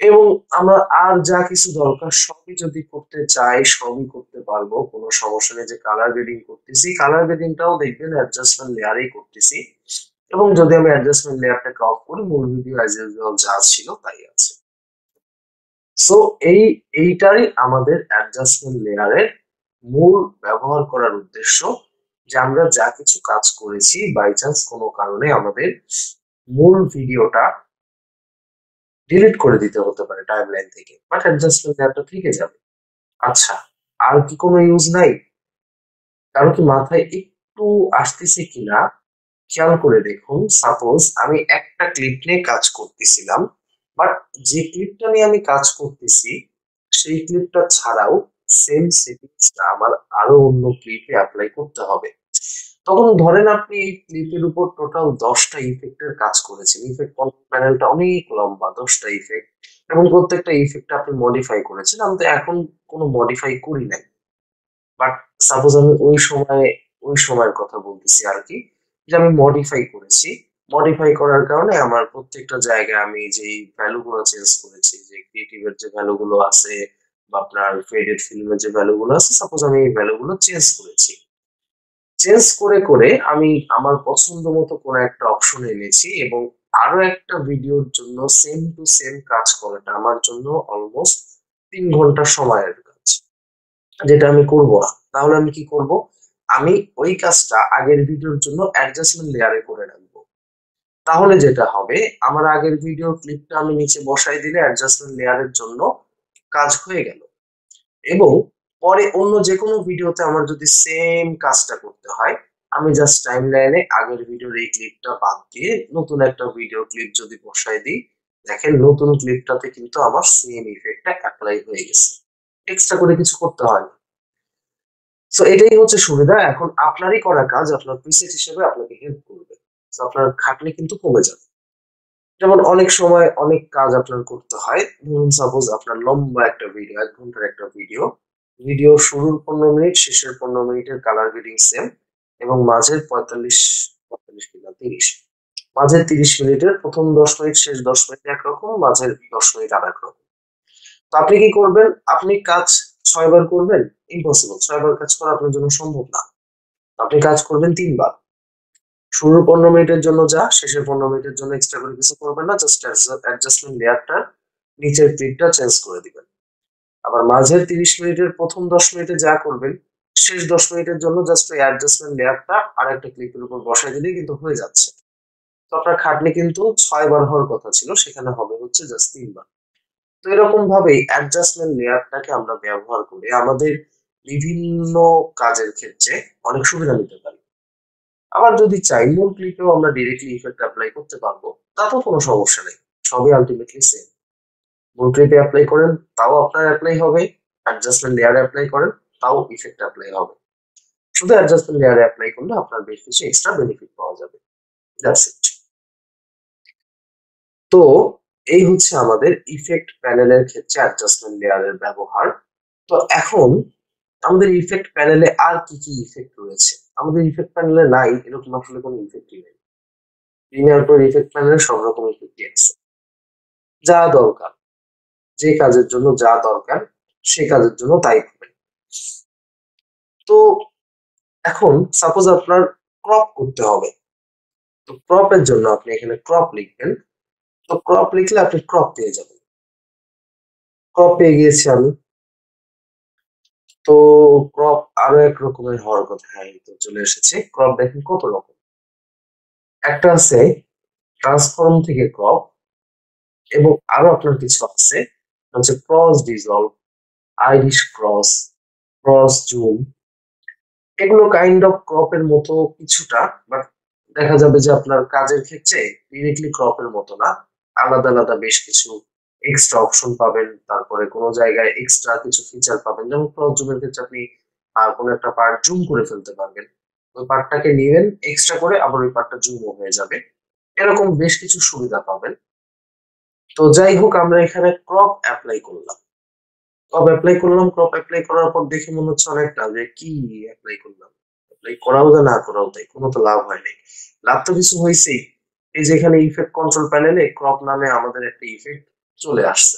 এবং আমরা আর যা কিছু দরকার, সবই যদি করতে চাই, সবই করতে পারব, কোনো সমস্যা নেই যে কালার গ্রেডিং করতেছি। কালার গ্রেডিংটাও দেখবেন অ্যাডজাস্টমেন্ট লেয়ারেই করতেছি। এবং যদি আমি অ্যাডজাস্টমেন্ট লেয়ারটাকে অফ করি, মূল ভিডিও যা ছিল তাই আছে। সো এই এইটাই আমাদের অ্যাডজাস্টমেন্ট লেয়ারের মূল ব্যবহার করার উদ্দেশ্য যে আমরা যা কিছু কাজ করেছি বাই চান্স কোনো কারণে আমাদের মূল ভিডিওটা ডিলিট করে দিতে হতে পারে টাইমলাইন থেকে। বাট অ্যাডজাস্টমেন্ট লেয়ারটা থেকে যাবে। আচ্ছা আর কি কোনো ইউজ নাই? কারও কি মাথায় একটু আসতেছে কিনা? খেয়াল করে দেখুন সাপোজ আমি একটা ক্লিপ নিয়ে কাজ করতেছিলাম বাট যে ক্লিপটা নিয়ে আমি কাজ করতেছি, সেই ক্লিপটা ছাড়াও সেম সেটিংসটা আমার আরও অন্য ক্লিপে অ্যাপ্লাই করতে হবে। তখন ধরেন আপনি এই ক্লিপের উপর টোটাল দশটা ইফেক্টের কাজ করেছেন। ইফেক্ট প্যানেলটা অনেক লম্বা, দশটা ইফেক্ট এবং প্রত্যেকটা ইফেক্ট আপনি মডিফাই করেছেন। আমি তো এখন কোনো মডিফাই করি নাই। বাট সাপোজ আমি ওই সময়, ওই সময়ের কথা বলতেছি আর কি, যে আমি মডিফাই করেছি। মডিফাই করার কারণে আমার প্রত্যেকটা জায়গায় আমি যেই ভ্যালুগুলো চেঞ্জ করেছি, যে ক্রিয়েটিভের যে ভ্যালুগুলো আছে আপনার ফেডেড ফিল্মের যে ভ্যালুগুলো আছে সাপোজ আমি এই ভ্যালুগুলো চেঞ্জ করেছি। চেঞ্জ করে করে আমি আমার পছন্দ মতো কোনো একটা অপশন এনেছি এবং আরও একটা ভিডিওর জন্য সেম টু সেম কাজ করাটা আমার জন্য অলমোস্ট তিন ঘণ্টা সময়ের কাজ। যেটা আমি করব না। তাহলে আমি কি করব? আমি ওই কাজটা আগের ভিডিওর জন্য অ্যাডজাস্টমেন্ট লেয়ারে করে রাখব। তাহলে যেটা হবে, আমার আগের ভিডিও ক্লিপটা আমি নিচে বসাই দিলে অ্যাডজাস্টমেন্ট লেয়ারের জন্য কাজ হয়ে গেল। এবং পরে অন্য যে কোনো ভিডিওতে আমার যদি সেম কাজটা করতে হয়, আমি জাস্ট টাইম লাইনে আগের ভিডিওর এই ক্লিপটা বাদ দিয়ে নতুন একটা ভিডিও ক্লিপ যদি বসাই দিই, দেখেন নতুন ক্লিপটাতে কিন্তু আমার সেম ইফেক্টটা অ্যাপ্লাই হয়ে গেছে। এক্সট্রা করে কিছু করতে হয় না। সো এটাই হচ্ছে সুবিধা। এখন আপনারই করা কাজ, আপনার প্রিসেট হিসেবে আপনাকে হেল্প করবে। আপনার খাটনি কিন্তু কমে যাবে। যেমন অনেক সময় অনেক কাজ আপনার করতে হয়। ধরুন সাপোজ আপনার লম্বা একটা ভিডিও এক ঘণ্টার একটা ভিডিও ভিডিও শুরুর পনেরো মিনিট, শেষের পনেরো মিনিটের কালার গ্রেডিং সেম এবং মাঝের পঁয়তাল্লিশ পঁয়তাল্লিশ কিনা তিরিশ। মাঝের তিরিশ মিনিটের প্রথম দশ মিনিট, শেষ দশ মিনিট একরকম, মাঝের দশ মিনিট আর এক রকম তো আপনি কি করবেন? আপনি কাজ ছয়বার করবেন? ইম্পসিবল ছয়বার কাজ করা আপনার জন্য সম্ভব না। আপনি কাজ করবেন তিনবার। শুরুর পনেরো মিনিটের জন্য যা, শেষের পনেরো মিনিটের জন্য এক্সট্রা করে কিছু করবেন না জাস্ট অ্যাডজাস্টমেন্ট লেয়ারটা নিচের ক্লিপটা চেঞ্জ করে দিবেন। আবার মাঝের তিরিশ মিনিটের প্রথম দশ মিনিটে যা করবেন, শেষ দশ মিনিটের জন্য জাস্ট ওই অ্যাডজাস্টমেন্ট লেয়ারটা আর একটা ক্লিপের উপর বসাই দিলেই কিন্তু হয়ে যাচ্ছে। তো আপনার খাটনি কিন্তু ছয় বার হওয়ার কথা ছিল, সেখানে হবে হচ্ছে জাস্ট তিনবার তো এরকম ভাবে অ্যাডজাস্টমেন্ট লেয়ারটাকে আমরা ব্যবহার করে। আমাদের বিভিন্ন কাজের ক্ষেত্রে অনেক সুবিধা নিতে পারি। আবার যদি চাই মূল ক্লিপেও আমরা ডিরেক্টলি ইফেক্ট অ্যাপ্লাই করতে পারব, তাতেও কোনো সমস্যা নেই। সবই আলটিমেটলি সেম মূল ক্লিপে অ্যাপ্লাই করেন, তাও আপনার অ্যাপ্লাই হবে। অ্যাডজাস্টমেন্ট লেয়ারে অ্যাপ্লাই করেন, তাও ইফেক্ট অ্যাপ্লাই হবে। শুধু অ্যাডজাস্টমেন্ট লেয়ারে অ্যাপ্লাই করলে আপনার বেশ কিছু এক্সট্রা বেনিফিট পাওয়া যাবে। দ্যাটস ইট তো, এই হচ্ছে আমাদের ইফেক্ট প্যানেলের ক্ষেত্রে অ্যাডজাস্টমেন্ট লেয়ারের ব্যবহার। তো এখন আমাদের ইফেক্ট প্যানেলে আর কি কি ইফেক্ট রয়েছে? আমাদের ইফেক্ট প্যানেলে নাই, এরকম আসলে কোনো ইফেক্টই নেই। প্রিমিয়ার প্রো ইফেক্ট প্যানেলে সব রকম ইফেক্টই আছে। যা দরকার, যে কাজের জন্য যা দরকার, সে কাজের জন্য তাই পাবেন তো এখন সাপোজ আপনার ক্রপ করতে হবে। তো ক্রপের জন্য আপনি এখানে ক্রপ লিখবেন। তো ক্রপ লিখলে আপনি ক্রপ পেয়ে যাবেন। ক্রপ পেয়ে গিয়েছি আমি। তো ক্রপ আরও এক রকমের হওয়ার কথা তো চলে এসেছে। ক্রপ দেখেন কত রকম। একটা আছে ট্রান্সফর্ম থেকে ক্রপ এবং আরও আপনার কিছু আছে, হচ্ছে cross dissolve iris cross cross zoom এগুলো কাইন্ড অফ ক্রপের মতো কিছুটা বাট দেখা যাবে যে আপনার কাজের ক্ষেত্রে ডিরেক্টলি ক্রপের মতো না। আলাদা আলাদা বেশ কিছু এক্সট্রা অপশন পাবেন, তারপরে কোনো জায়গায় এক্সট্রা কিছু ফিচার পাবেন। যেমন ক্রস জুমের ক্ষেত্রে আপনি কোনো একটা পার্ট জুম করে ফেলতে পারবেন। ওই পার্টটাকে নিবেন এক্সট্রা করে আবার ওই পার্টটা জুমও হয়ে যাবে। এরকম বেশ কিছু সুবিধা পাবেন। তো যাই হোক, আমরা এখানে ক্রপ অ্যাপ্লাই করলাম। ক্রপ অ্যাপ্লাই করলাম ক্রপ অ্যাপ্লাই করার পর দেখে মনে হচ্ছে অনেকটা যে কি অ্যাপ্লাই করলাম? অ্যাপ্লাই করাও যা না করাও তাই কোনো তো লাভ হয় নাই। লাভ তো কিছু হয়েছেই এই যে এখানে ইফেক্ট কন্ট্রোল প্যানেলে ক্রপ নামে আমাদের একটা ইফেক্ট চলে আসছে।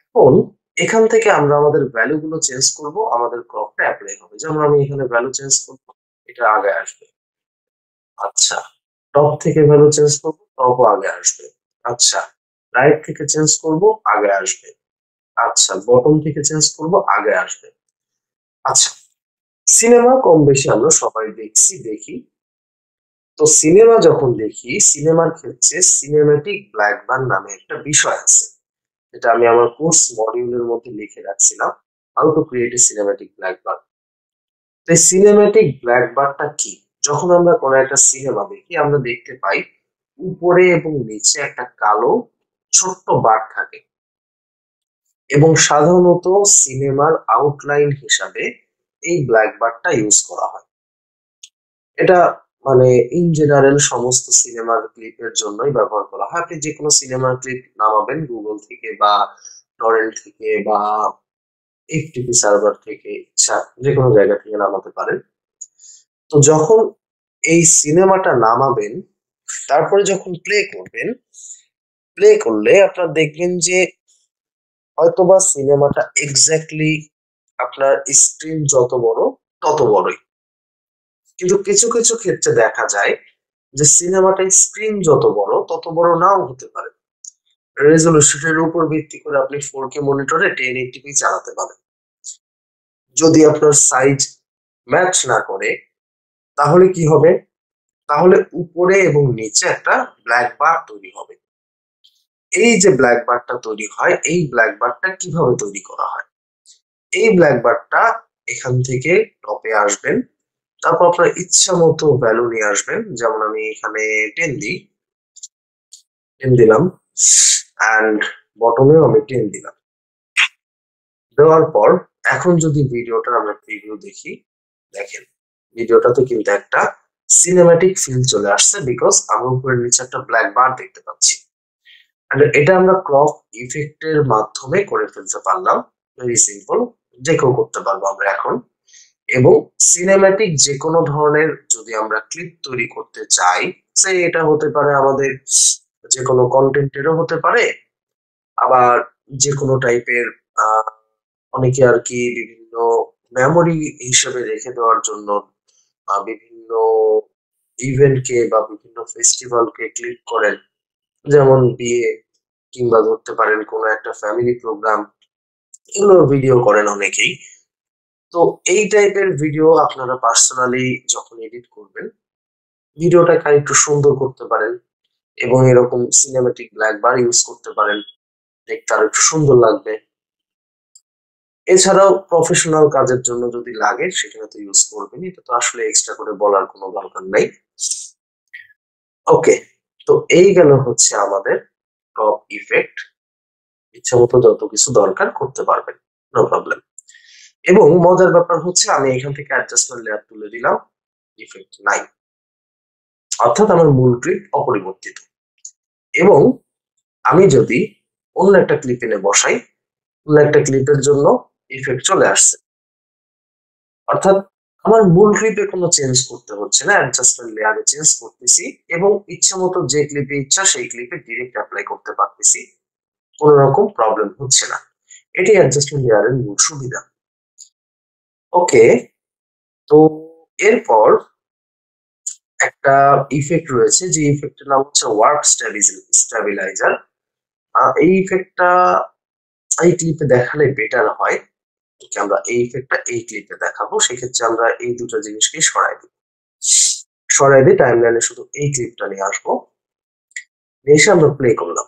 এখন এখান থেকে আমরা আমাদের ভ্যালু গুলো চেঞ্জ করব, আমাদের ক্রপটা অ্যাপ্লাই হবে। যেমন আমি এখানে ভ্যালু চেঞ্জ করব, এটা আগে আসবে। আচ্ছা টপ থেকে ভ্যালু চেঞ্জ করব টপও আগে আসবে। আচ্ছা রাইট থেকে চেঞ্জ করব, আগে আসবে। আচ্ছা বটম থেকে চেঞ্জ করব, আগে আসবে। আচ্ছা সিনেমা কম বেশি আমরা সবাই দেখছি, দেখি। তো সিনেমা যখন দেখি সিনেমার ক্ষেত্রে সিনেমাটিক ব্ল্যাকবার নামে একটা বিষয় আছে। যেটা আমি আমার কোর্স মডিউলের মধ্যে লিখে রাখছিলাম how to create a cinematic black bar তো এই সিনেমাটিক ব্ল্যাকবারটা কি? যখন আমরা কোনো একটা সিনেমা দেখি, আমরা দেখতে পাই উপরে এবং নিচে একটা কালো ছোট্ট বার থাকে। এবং সাধারণত সিনেমার আউটলাইন হিসাবে এই ব্ল্যাক বারটা ইউজ করা হয়। এটা মানে ইন জেনারেল সমস্ত সিনেমার ক্লিপের জন্যই ব্যবহার করা হয়। আপনি যে কোনো সিনেমার ক্লিপ নামাবেন গুগল থেকে বা টরেন্ট থেকে বা এফটিপি সার্ভার থেকে, ইচ্ছা যে কোনো জায়গা থেকে নামাতে পারেন। তো যখন এই সিনেমাটা নামাবেন, তারপরে যখন প্লে করবেন প্লে করলে আপনারা দেখবেন যে হয়তোবা সিনেমাটা এক্স্যাক্টলি আপনার স্ক্রিন যত বড়, তত বড়ই। কিন্তু কিছু কিছু ক্ষেত্রে দেখা যায় যে সিনেমাটা স্ক্রিন যত বড়, তত বড় নাও হতে পারে। রেজলিউশনের উপর ভিত্তি করে আপনি ফোর কে মনিটরে টেন এইটিপি চালাতে পারেন। যদি আপনার সাইজ ম্যাচ না করে, তাহলে কি হবে? তাহলে উপরে এবং নিচে একটা ব্ল্যাক বার তৈরি হবে। এই যে ব্ল্যাক বারটা তৈরি হয়, এই ব্ল্যাক বারটা কীভাবে তৈরি করা হয়? এই ব্ল্যাক বারটা এখান থেকে টপে আসবেন। তারপর আপনার ইচ্ছা মতো ভ্যালু নিয়ে আসবেন। যেমন আমি এখানে টেন দিই। টেন দিলাম। অ্যান্ড বটমেও আমি টেন দিলাম। দেওয়ার পর এখন যদি ভিডিওটা আমরা প্রিভিউ দেখি, দেখেন, ভিডিওটাতে কিন্তু একটা সিনেম্যাটিক ফিল চলে আসছে বিকজ আমরা উপরের নিচে একটা ব্ল্যাক বার দেখতে পাচ্ছি। এটা আমরা ক্রপ ইফেক্টের মাধ্যমে করে ফেলতে পারলাম। ভেরি সিম্পল যে কেউ করতে পারব আমরা এখন। এবং সিনেম্যাটিক যে কোনো ধরনের যদি আমরা ক্লিপ তৈরি করতে চাই সে এটা হতে পারে আমাদের যে কোনো কন্টেন্টেরও হতে পারে, আবার যে কোনো টাইপের অনেকে আর কি বিভিন্ন মেমোরি হিসেবে রেখে দেওয়ার জন্য বিভিন্ন ইভেন্টকে বা বিভিন্ন ফেস্টিভ্যালকে ক্লিক করেন। যেমন বিয়ে কিংবা ধরতে পারেন কোনো একটা ফ্যামিলি প্রোগ্রাম এগুলোর ভিডিও করেন অনেকেই। তো এই টাইপের ভিডিও আপনারা পার্সোনালি যখন এডিট করবেন ভিডিওটা একটু সুন্দর করতে পারেন এবং এরকম সিনেমেটিক ব্ল্যাক বার ইউজ করতে পারেন, দেখতে আরও একটু সুন্দর লাগবে। এছাড়াও প্রফেশনাল কাজের জন্য যদি লাগে সেখানে তো ইউজ করবেন, এটা তো আসলে এক্সট্রা করে বলার কোনো দরকার নেই। ওকে তো এই গেল হচ্ছে আমাদের টপ ইফেক্ট ইচ্ছা মতো যত কিছু দরকার করতে পারবেন নো প্রবলেম এবং মজার ব্যাপার হচ্ছে আমি এখান থেকে অ্যাডজাস্টমেন্ট লেয়ার তুলে দিলাম ইফেক্ট নাই। অর্থাৎ আমার মূল ক্লিপ অপরিবর্তিত। এবং আমি যদি অন্য একটা ক্লিপ এনে বসাই, অন্য একটা ক্লিপের জন্য ইফেক্ট চলে আসছে। অর্থাৎ আমার মূল ক্লিপে কোনো চেঞ্জ করতে হচ্ছে না অ্যাডজাস্টমেন্ট লেয়ারে চেঞ্জ করতেছি এবং ইচ্ছা মতো যে ক্লিপে ইচ্ছা সেই ক্লিপে ডিরেক্ট অ্যাপ্লাই করতে পারতেছি, কোনো রকম প্রবলেম হচ্ছে না। এটি অ্যাডজাস্টমেন্ট লেয়ারের মূল সুবিধা। ওকে, তো এরপর একটা ইফেক্ট রয়েছে, যে ইফেক্টের নাম হচ্ছে ওয়ার্ক স্টেবিলাইজার এই ইফেক্টটা এই ক্লিপে দেখালে বেটার হয়। আমরা এই ইফেক্টটা এই ক্লিপে দেখাবো। সেক্ষেত্রে আমরা এই দুটো জিনিসকে সরাই দিব সরাই দিয়ে টাইম লাইনে শুধু এই ক্লিপটা নিয়ে আসব। এসে আমরা প্লে করলাম।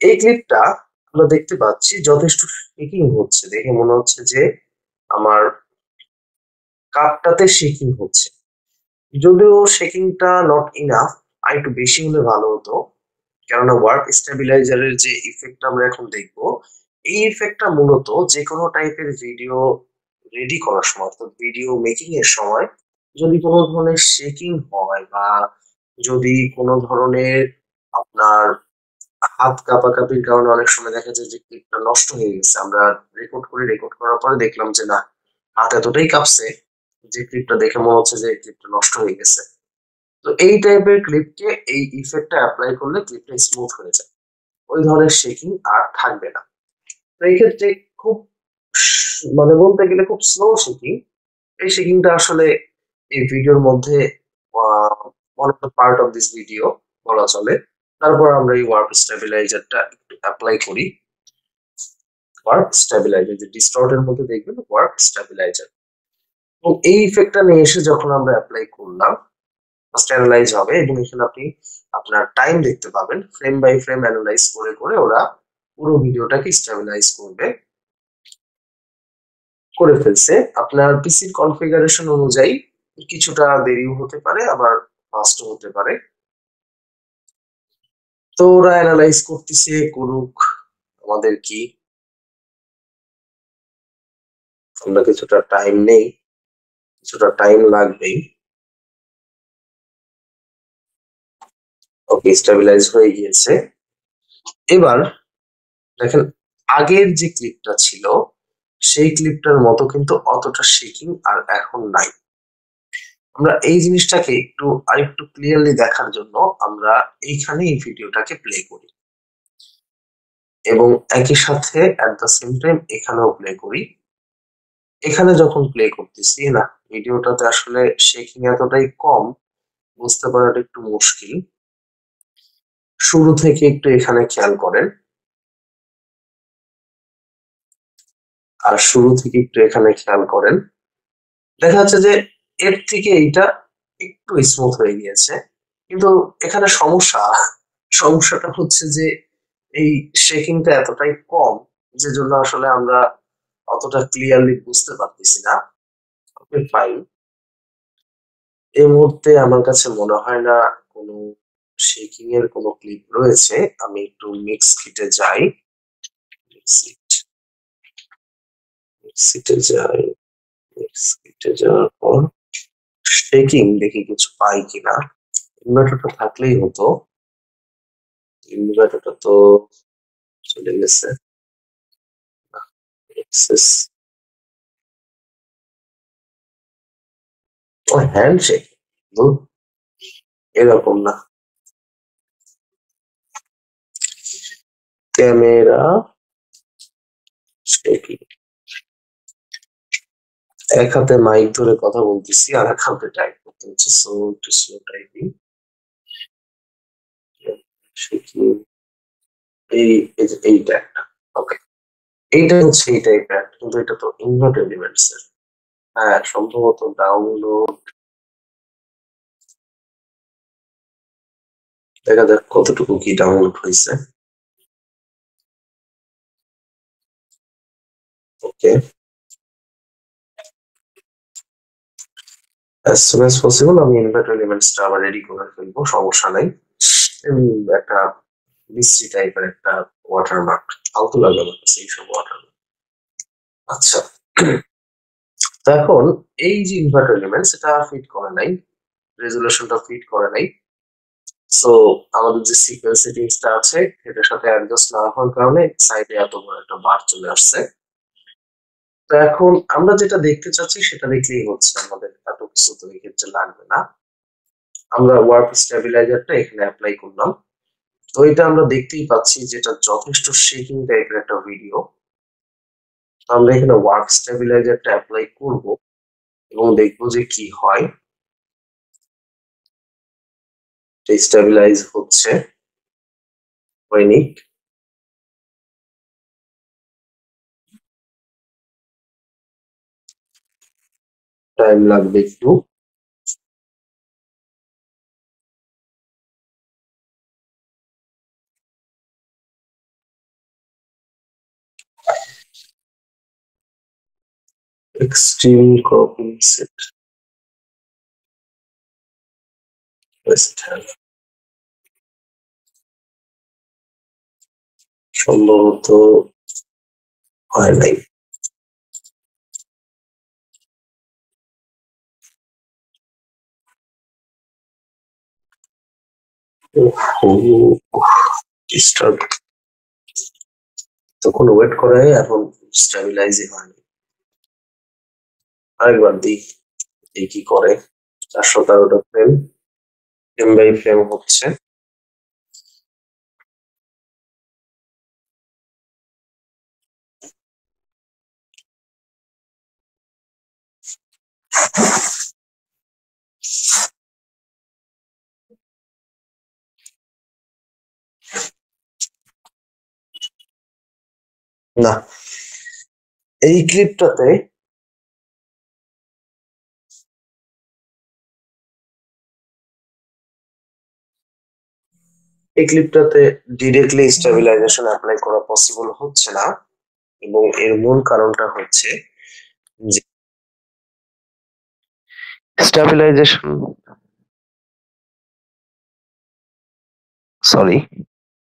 এই ক্লিপটা আমরা দেখতে পাচ্ছি যথেষ্ট শেকিং হচ্ছে। দেখে মনে হচ্ছে যে আমার কাপটাতে শেকিং হচ্ছে। যদিও শেকিংটা নট ইনাফ আর একটু বেশি হলে ভালো হতো। কেননা ওয়ার্ক স্টেবিলাইজারের যে ইফেক্ট আমরা এখন দেখব, এই ইফেক্টটা মূলত যে কোনো টাইপের ভিডিও রেডি করার সময়, অর্থাৎ ভিডিও মেকিং এর সময়, যদি কোনো ধরনের শেকিং হয় বা যদি কোনো ধরনের আপনার হাত কাঁপাকাপির কারণে অনেক সময় দেখা যায় যে ক্লিপটা নষ্ট হয়ে গেছে। আমরা রেকর্ড করে রেকর্ড করার পরে দেখলাম যে না, হাত এতটাই কাঁপছে যে ক্লিপটা দেখে মনে হচ্ছে যে ক্লিপটা নষ্ট হয়ে গেছে। তো এই টাইপের ক্লিপকে এই ইফেক্টটা অ্যাপ্লাই করলে ক্লিপটা স্মুথ হয়ে যায়। ওই ধরনের শেকিং আর থাকবে না। তো এই ক্ষেত্রে খুব মানে বলতে গেলে খুব স্লো শেকিং এই শেকিংটা আসলে এই ভিডিওর মধ্যে পার্ট অফ দিস ভিডিও বলা চলে। তারপর আমরা এই ওয়ার্ক স্টেবিলাইজারটা একটু অ্যাপ্লাই করি। ওয়ার্ক স্টেবিলাইজার যে ডিস্টর্টের মধ্যে দেখবেন ওয়ার্ক স্টেবিলাইজার এবং এই ইফেক্টটা নিয়ে এসে যখন আমরা অ্যাপ্লাই করলাম স্ট্যানালাইজ হবে এবং এখানে আপনি আপনার টাইম দেখতে পাবেন। ফ্রেম বাই ফ্রেম অ্যানালাইজ করে করে ওরা পুরো ভিডিওটাকে স্টেবিলাইজ করবে। করে ফেলছে। আপনার পিসির কনফিগারেশন অনুযায়ী কিছুটা দেরিও হতে পারে, আবার ফাস্টও হতে পারে। তো ওরা অ্যানালাইজ করতেছে, করুক, আমাদের কি? আমরা কিছুটা টাইম নেই, কিছুটা টাইম লাগবেই। ওকে স্টেবিলাইজ হয়ে গিয়েছে। এবার দেখেন, আগের যে ক্লিপটা ছিল, সেই ক্লিপটার মতো কিন্তু অতটা শেকিং আর এখন নাই। আমরা এই জিনিসটাকে একটু, আরেকটু ক্লিয়ারলি দেখার জন্য আমরা এইখানে এই ভিডিওটাকে প্লে করি। এবং একই সাথে অ্যাট দ্য সেম টাইম এখানেও প্লে করি। এখানে যখন প্লে করতেছি, না, ভিডিওটাতে আসলে শেকিং এতটাই কম, বুঝতে পারাটা একটু মুশকিল। শুরু থেকে একটু এখানে খেয়াল করেন। আর শুরু থেকে একটু এখানে খেয়াল করেন। দেখা যাচ্ছে যে এর থেকে এইটা একটু স্মুথ হয়ে গিয়েছে। কিন্তু এখানে সমস্যা। সমস্যাটা হচ্ছে যে এই শেকিংটা এতটাই কম যে জন্য আসলে আমরা অতটা ক্লিয়ারলি বুঝতে পারতেছি না। ওকে ফাইন এই মুহূর্তে আমার কাছে মনে হয় না কোনো শেকিং এর কোনো ক্লিপ রয়েছে। আমি একটু মিক্স কিটে যাই। মিক্স সিটে যাই। সিটে যাওয়ার পর শেকিং দেখি কিছু পাই কিনা। ইনভার্টারটা থাকলেই হতো। ইনভার্টারটা তো চলে গেছে। ও এরকম না। ক্যামেরা শেকিং এক হাতে মাইক ধরে কথা বলতেছি, আর এক হাতে টাইপ করতে হচ্ছে সো একটু স্লো টাইপিং এই এইটা একটা ওকে এইটা হচ্ছে এই টাইপের কিন্তু এটা তো ইনভার্ট এলিমেন্টস এর। হ্যাঁ সম্ভবত ডাউনলোড দেখা যাক কতটুকু কি ডাউনলোড হয়েছে। Okay as soon as possible, আমি ইনভার্টার এলিমেন্টসটা আবার রেডি করে ফেলব, সমস্যা নাই। একটা মিস্ট্রি টাইপের একটা ওয়াটারমার্ক ফালতু লাগে আমার কাছে এইসব ওয়াটারমার্ক আচ্ছা। (clears throat) তো এখন এই যে ইনভার্টার এলিমেন্টস এটা ফিট করে নাই। রেজুলেশনটা ফিট করে নাই। সো আমাদের যে সিকোয়েন্স সেটিংসটা আছে, এটার সাথে অ্যাডজাস্ট না হওয়ার কারণে সাইডে এত বড় একটা বার চলে আসছে। তো এখন আমরা যেটা দেখতে চাচ্ছি, সেটা দেখলেই হচ্ছে আমাদের। কিছু তো এক্ষেত্রে লাগবে না। আমরা ওয়ার্ক স্টেবিলাইজারটা এখানে অ্যাপ্লাই করলাম। তো এটা আমরা দেখতেই পাচ্ছি যেটা যথেষ্ট শেকিং টাইপের একটা ভিডিও আমরা এখানে ওয়ার্ক স্টেবিলাইজারটা অ্যাপ্লাই করব এবং দেখব যে কি হয়। স্টেবিলাইজ হচ্ছে। দৈনিক টাইম লাগবে একটু set West Ham সম্ভবত হয় নাই তখন ওয়েট করে, এখন স্টেবিলাইজই হয়নি। আরেকবার দিই এই কি করে। চারশো তেরোটা ফ্রেম ফ্রেম বাই ফ্রেম হচ্ছে। না। এই ক্লিপটাতে এই ক্লিপটাতে ডিরেক্টলি স্টেবিলাইজেশন অ্যাপ্লাই করা পসিবল হচ্ছে না এবং এর মূল কারণটা হচ্ছে যে স্টেবিলাইজেশন সরি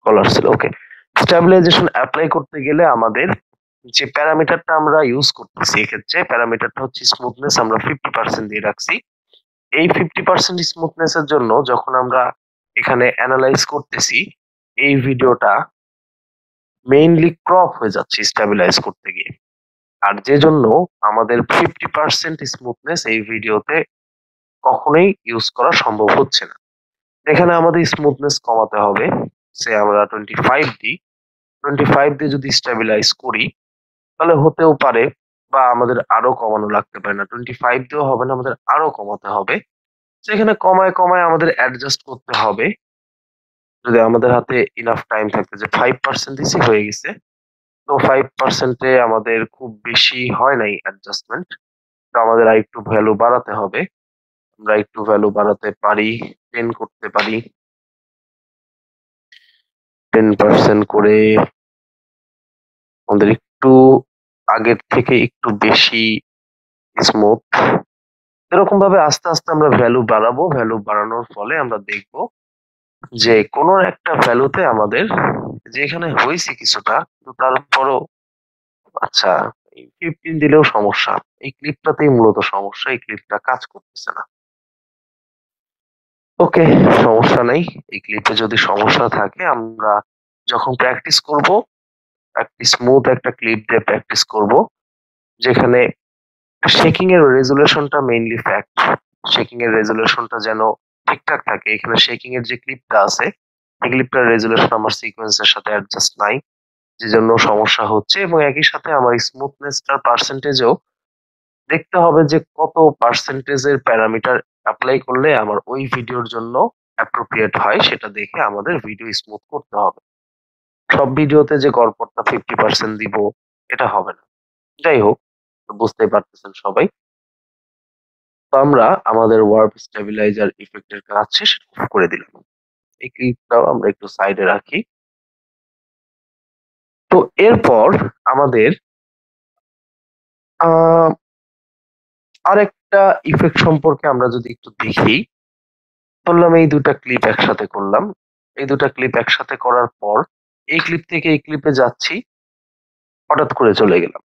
কলার ছিল ওকে স্টেবিলাইজেশন অ্যাপ্লাই করতে গেলে আমাদের যে প্যারামিটারটা আমরা ইউজ করতেছি এক্ষেত্রে প্যারামিটারটা হচ্ছে স্মুথনেস আমরা ফিফটি পার্সেন্ট দিয়ে রাখছি। এই ফিফটি পার্সেন্ট স্মুথনেস এর জন্য যখন আমরা এখানে অ্যানালাইজ করতেছি, এই ভিডিওটা মেইনলি ক্রপ হয়ে যাচ্ছে স্টেবিলাইজ করতে গিয়ে। আর যে জন্য আমাদের ফিফটি পার্সেন্ট স্মুথনেস এই ভিডিওতে কখনোই ইউজ করা সম্ভব হচ্ছে না। এখানে আমাদের স্মুথনেস কমাতে হবে, সে আমরা টোয়েন্টি ফাইভ দিই। টোয়েন্টি ফাইভ দিয়ে যদি স্টেবিলাইজ করি, তাহলে হতেও পারে বা আমাদের আরও কমানো লাগতে পারে না। টোয়েন্টি ফাইভ দিয়েও হবে না, আমাদের আরও কমাতে হবে। সেখানে কমায় কমায় আমাদের অ্যাডজাস্ট করতে হবে। যদি আমাদের হাতে ইনাফ টাইম থাকতে যে ফাইভ পার্সেন্ট দিছি হয়ে গেছে, তো ফাইভ পার্সেন্টে আমাদের খুব বেশি হয় নাই অ্যাডজাস্টমেন্ট তো আমাদের আর একটু ভ্যালু বাড়াতে হবে। আমরা একটু ভ্যালু বাড়াতে পারি টেন করতে পারি। টেন পার্সেন্ট করে আমাদের একটু আগের থেকে একটু বেশি স্মুথ এরকম ভাবে আস্তে আস্তে আমরা ভ্যালু বাড়াবো ভ্যালু বাড়ানোর ফলে আমরা দেখব যে কোনো একটা ভ্যালুতে আমাদের যে এখানে হয়েছে কিছুটা কিন্তু তারপরও আচ্ছা ফিফটিন দিলেও সমস্যা। এই ক্লিপটাতেই মূলত সমস্যা, এই ক্লিপটা কাজ করতেছে না। ওকে, সমস্যা নেই। এই ক্লিপে যদি সমস্যা থাকে, আমরা যখন প্র্যাকটিস করব স্মুথ একটা ক্লিপ দিয়ে প্র্যাকটিস করব, যেখানে শেকিং এর রেজুলেশনটা মেইনলি ফ্যাক্ট শেকিং এর রেজুলেশনটা যেন ঠিকঠাক থাকে। এখানে শেকিং এর যে ক্লিপটা আছে, এই ক্লিপটার রেজুলেশন আমার সিকোয়েন্সের সাথে অ্যাডজাস্ট নাই, যে জন্য সমস্যা হচ্ছে এবং একই সাথে আমার স্মুথনেসটার পার্সেন্টেজও দেখতে হবে যে কত পার্সেন্টেজের প্যারামিটার অ্যাপ্লাই করলে আমার ওই ভিডিওর জন্য অ্যাপ্রোপ্রিয়েট হয়, সেটা দেখে আমাদের ভিডিও স্মুথ করতে হবে। সব ভিডিওতে যে গড়পড়টা ফিফটি পার্সেন্ট দিব, এটা হবে না। যাই হোক, বুঝতেই পারতেছেন সবাই। তো আমরা আমাদের ওয়ার্প স্টেবিলাইজার ইফেক্টের কাজ শেষ করে দিলাম। এই ক্লিপটাও আমরা একটু সাইডে রাখি। তো এরপর আমাদের আরেকটা ইফেক্ট সম্পর্কে আমরা যদি একটু দেখি, বললাম এই দুটা ক্লিপ একসাথে করলাম। এই দুটা ক্লিপ একসাথে করার পর এই ক্লিপ থেকে এই ক্লিপে যাচ্ছি, হঠাৎ করে চলে গেলাম।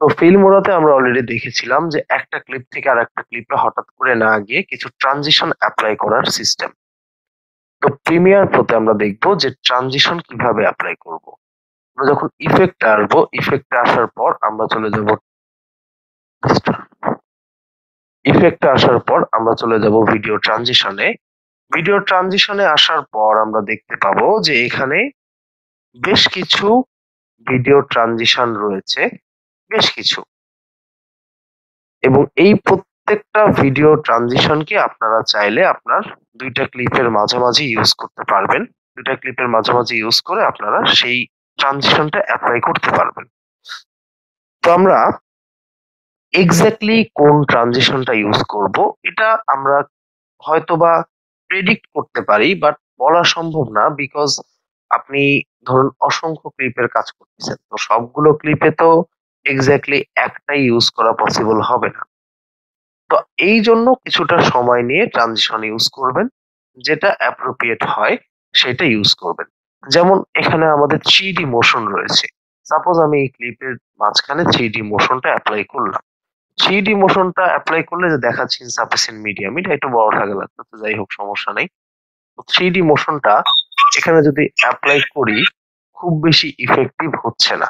তো ফিল্ম ওরাতে আমরা অলরেডি দেখেছিলাম যে একটা ক্লিপ থেকে আর একটা ক্লিপে হঠাৎ করে না গিয়ে কিছু ট্রানজিশন অ্যাপ্লাই করার সিস্টেম তো প্রিমিয়ার প্রতে আমরা দেখব যে ট্রানজিশন কীভাবে অ্যাপ্লাই করব। আমরা যখন ইফেক্ট আসব ইফেক্ট আসার পর আমরা চলে যাব ইফেক্ট আসার পর আমরা চলে যাব ভিডিও ট্রানজিশনে ভিডিও ট্রানজিশনে আসার পর আমরা দেখতে পাবো যে এখানে বেশ কিছু ভিডিও ট্রানজিশন রয়েছে, বেশ কিছু। এবং এই প্রত্যেকটা ভিডিও ট্রানজিশনকে আপনারা চাইলে আপনার দুইটা ক্লিপের মাঝামাঝি ইউজ করতে পারবেন। দুইটা ক্লিপের মাঝামাঝি ইউজ করে আপনারা সেই ট্রানজিশনটা অ্যাপ্লাই করতে পারবেন। তো আমরা এক্স্যাক্টলি কোন ট্রানজিশনটা ইউজ করব, এটা আমরা হয়তোবা প্রেডিক্ট করতে পারি বাট বলা সম্ভব না বিকজ আপনি ধরুন অসংখ্য ক্লিপের কাজ করতেছেন। তো সবগুলো ক্লিপে তো এক্স্যাক্টলি একটাই ইউজ করা পসিবল হবে না। তো এই জন্য কিছুটা সময় নিয়ে ট্রানজিশন ইউজ করবেন, যেটা অ্যাপ্রোপ্রিয়েট হয় সেটা ইউজ করবেন। যেমন এখানে আমাদের থ্রি ডি মোশন রয়েছে। সাপোজ আমি এই ক্লিপের মাঝখানে থ্রি ডি মোশনটা অ্যাপ্লাই করলাম। থ্রি ডি মোশনটা অ্যাপ্লাই করলে যে দেখাচ্ছি ইনসাফিসিয়েন্ট মিডিয়াম এটা একটু বড় থাকে লাগতো তো যাই হোক সমস্যা নেই। থ্রি ডি মোশনটা এখানে যদি অ্যাপ্লাই করি, খুব বেশি ইফেক্টিভ হচ্ছে না।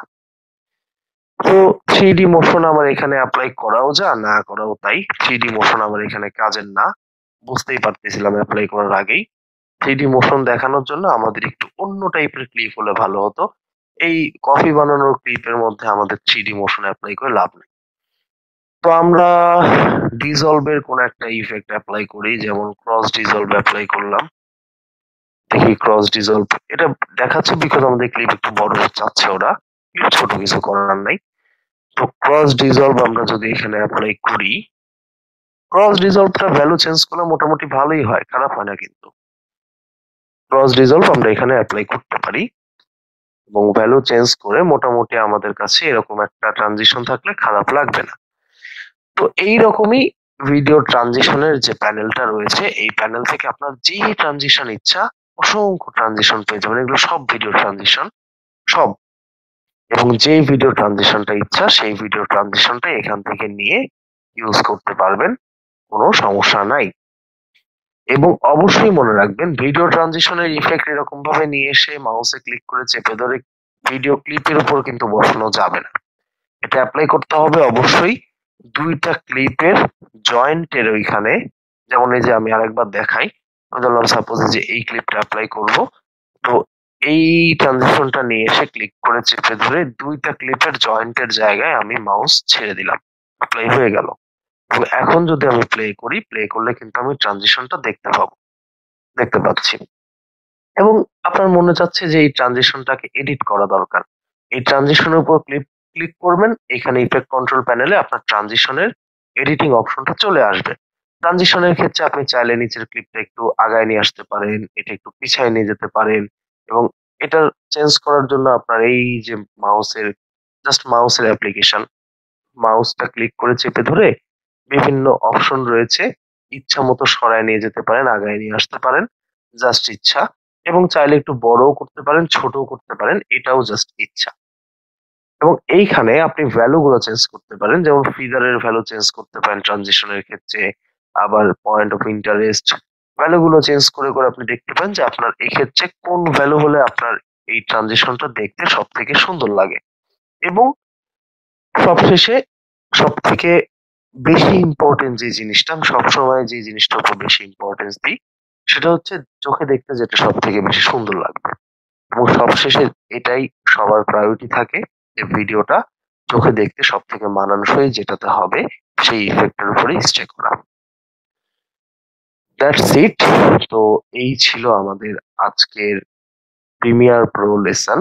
তো থ্রি ডি মোশন আমার এখানে অ্যাপ্লাই করাও যা, না করাও তাই থ্রি ডি মোশন আমার এখানে কাজের না। বুঝতেই পারতেছিলাম অ্যাপ্লাই করার আগেই। থ্রি ডি মোশন দেখানোর জন্য আমাদের একটু অন্য টাইপের ক্লিপ হলে ভালো হতো। এই কফি বানানোর ক্লিপের মধ্যে আমাদের থ্রি ডি মোশন অ্যাপ্লাই করে লাভ নেই। তো আমরা ডিজলভের কোন একটা ইফেক্ট অ্যাপ্লাই করি, যেমন ক্রস ডিজলভ অ্যাপ্লাই করলাম। দেখি ক্রস ডিজলভ এটা দেখাচ্ছে বিকজ আমাদের ক্লিপ একটু বড় চাচ্ছে ওরা ছোট কিছু করার নাই। তো ক্রস ডিজলভ আমরা যদি এখানে অ্যাপ্লাই করি ক্রস ডিজলভটা ভ্যালু চেঞ্জ করলে মোটামুটি ভালোই হয়, খারাপ হয় না কিন্তু। ক্রস ডিজলভ আমরা এখানে অ্যাপ্লাই করতে পারি এবং ভ্যালু চেঞ্জ করে মোটামুটি আমাদের কাছে এরকম একটা ট্রানজিশন থাকলে খারাপ লাগবে না। তো এই রকমই ভিডিও ট্রানজিশনের যে প্যানেলটা রয়েছে, এই প্যানেল থেকে আপনার যে ট্রানজিশন ইচ্ছা অসংখ্য ট্রানজিশন পেয়ে যাবেন এগুলো সব ভিডিও ট্রানজিশন সব। এবং যে ভিডিও ট্রানজিশনটা ইচ্ছা, সেই ভিডিও ট্রানজিশনটা এখান থেকে নিয়ে ইউজ করতে পারবেন, কোনো সমস্যা নাই। এবং অবশ্যই মনে রাখবেন ভিডিও ট্রানজিশনের ইফেক্ট এরকম ভাবে নিয়ে এসে মাউসে ক্লিক করে চেপে ধরে ভিডিও ক্লিপের উপর কিন্তু বসানো যাবে না। এটা অ্যাপ্লাই করতে হবে অবশ্যই দুইটা ক্লিপের জয়েন্টের ওইখানে। যেমন এই যে আমি আরেকবার দেখাই ধরলাম সাপোজ যে এই ক্লিপটা অ্যাপ্লাই করব, তো এই ট্রানজিশনটা নিয়ে এসে ক্লিক করে চেপে ধরে দুইটা ক্লিপের জয়েন্টের জায়গায় আমি মাউস ছেড়ে দিলাম। অ্যাপ্লাই হয়ে গেল। এবং এখন যদি আমি প্লে করি প্লে করলে কিন্তু আমি ট্রানজিশনটা দেখতে পাবো। দেখতে পাচ্ছি। এবং আপনার মনে চাচ্ছে যে এই ট্রানজিশনটাকে এডিট করা দরকার। এই ট্রানজিশনের উপর ক্লিক ক্লিক করবেন, এখানে ইফেক্ট কন্ট্রোল প্যানেলে আপনার ট্রানজিশনের এডিটিং অপশনটা চলে আসবে। ট্রানজিশনের ক্ষেত্রে আপনি চাইলে নিচের ক্লিপটা একটু আগায় নিয়ে আসতে পারেন, এটা একটু পিছায় নিয়ে যেতে পারেন এবং এটা চেঞ্জ করার জন্য আপনার এই যে মাউসের জাস্ট মাউসের অ্যাপ্লিকেশন মাউসটা ক্লিক করে চেপে ধরে বিভিন্ন অপশন রয়েছে, ইচ্ছা মতো সরায় নিয়ে যেতে পারেন, আগায় নিয়ে আসতে পারেন জাস্ট ইচ্ছা এবং চাইলে একটু বড়ও করতে পারেন, ছোটও করতে পারেন, এটাও জাস্ট ইচ্ছা। এবং এইখানে আপনি ভ্যালু গুলো চেঞ্জ করতে পারেন, যেমন ফিদারের ভ্যালু চেঞ্জ করতে পারেন ট্রানজিশনের ক্ষেত্রে আবার পয়েন্ট অফ ইন্টারেস্ট ভ্যালু গুলো চেঞ্জ করে করে আপনি দেখতে পান যে আপনার এই ক্ষেত্রে কোন ভ্যালু হলে আপনার এই ট্রানজিশনটা দেখতে সব থেকে সুন্দর লাগে। এবং সবশেষে সব থেকে বেশি ইম্পর্টেন্ট যে জিনিসটা, আমি সবসময় যে জিনিসটার উপর বেশি ইম্পর্টেন্স দিই, সেটা হচ্ছে চোখে দেখতে যেটা সব থেকে বেশি সুন্দর লাগবে। এবং সবশেষে এটাই সবার প্রায়োরিটি থাকে যে ভিডিওটা চোখে দেখতে সব থেকে মানানসই যেটাতে হবে, সেই ইফেক্টের উপরে স্টে করা। দ্যাটস ইট তো এই ছিল আমাদের আজকের প্রিমিয়ার প্রো লেসন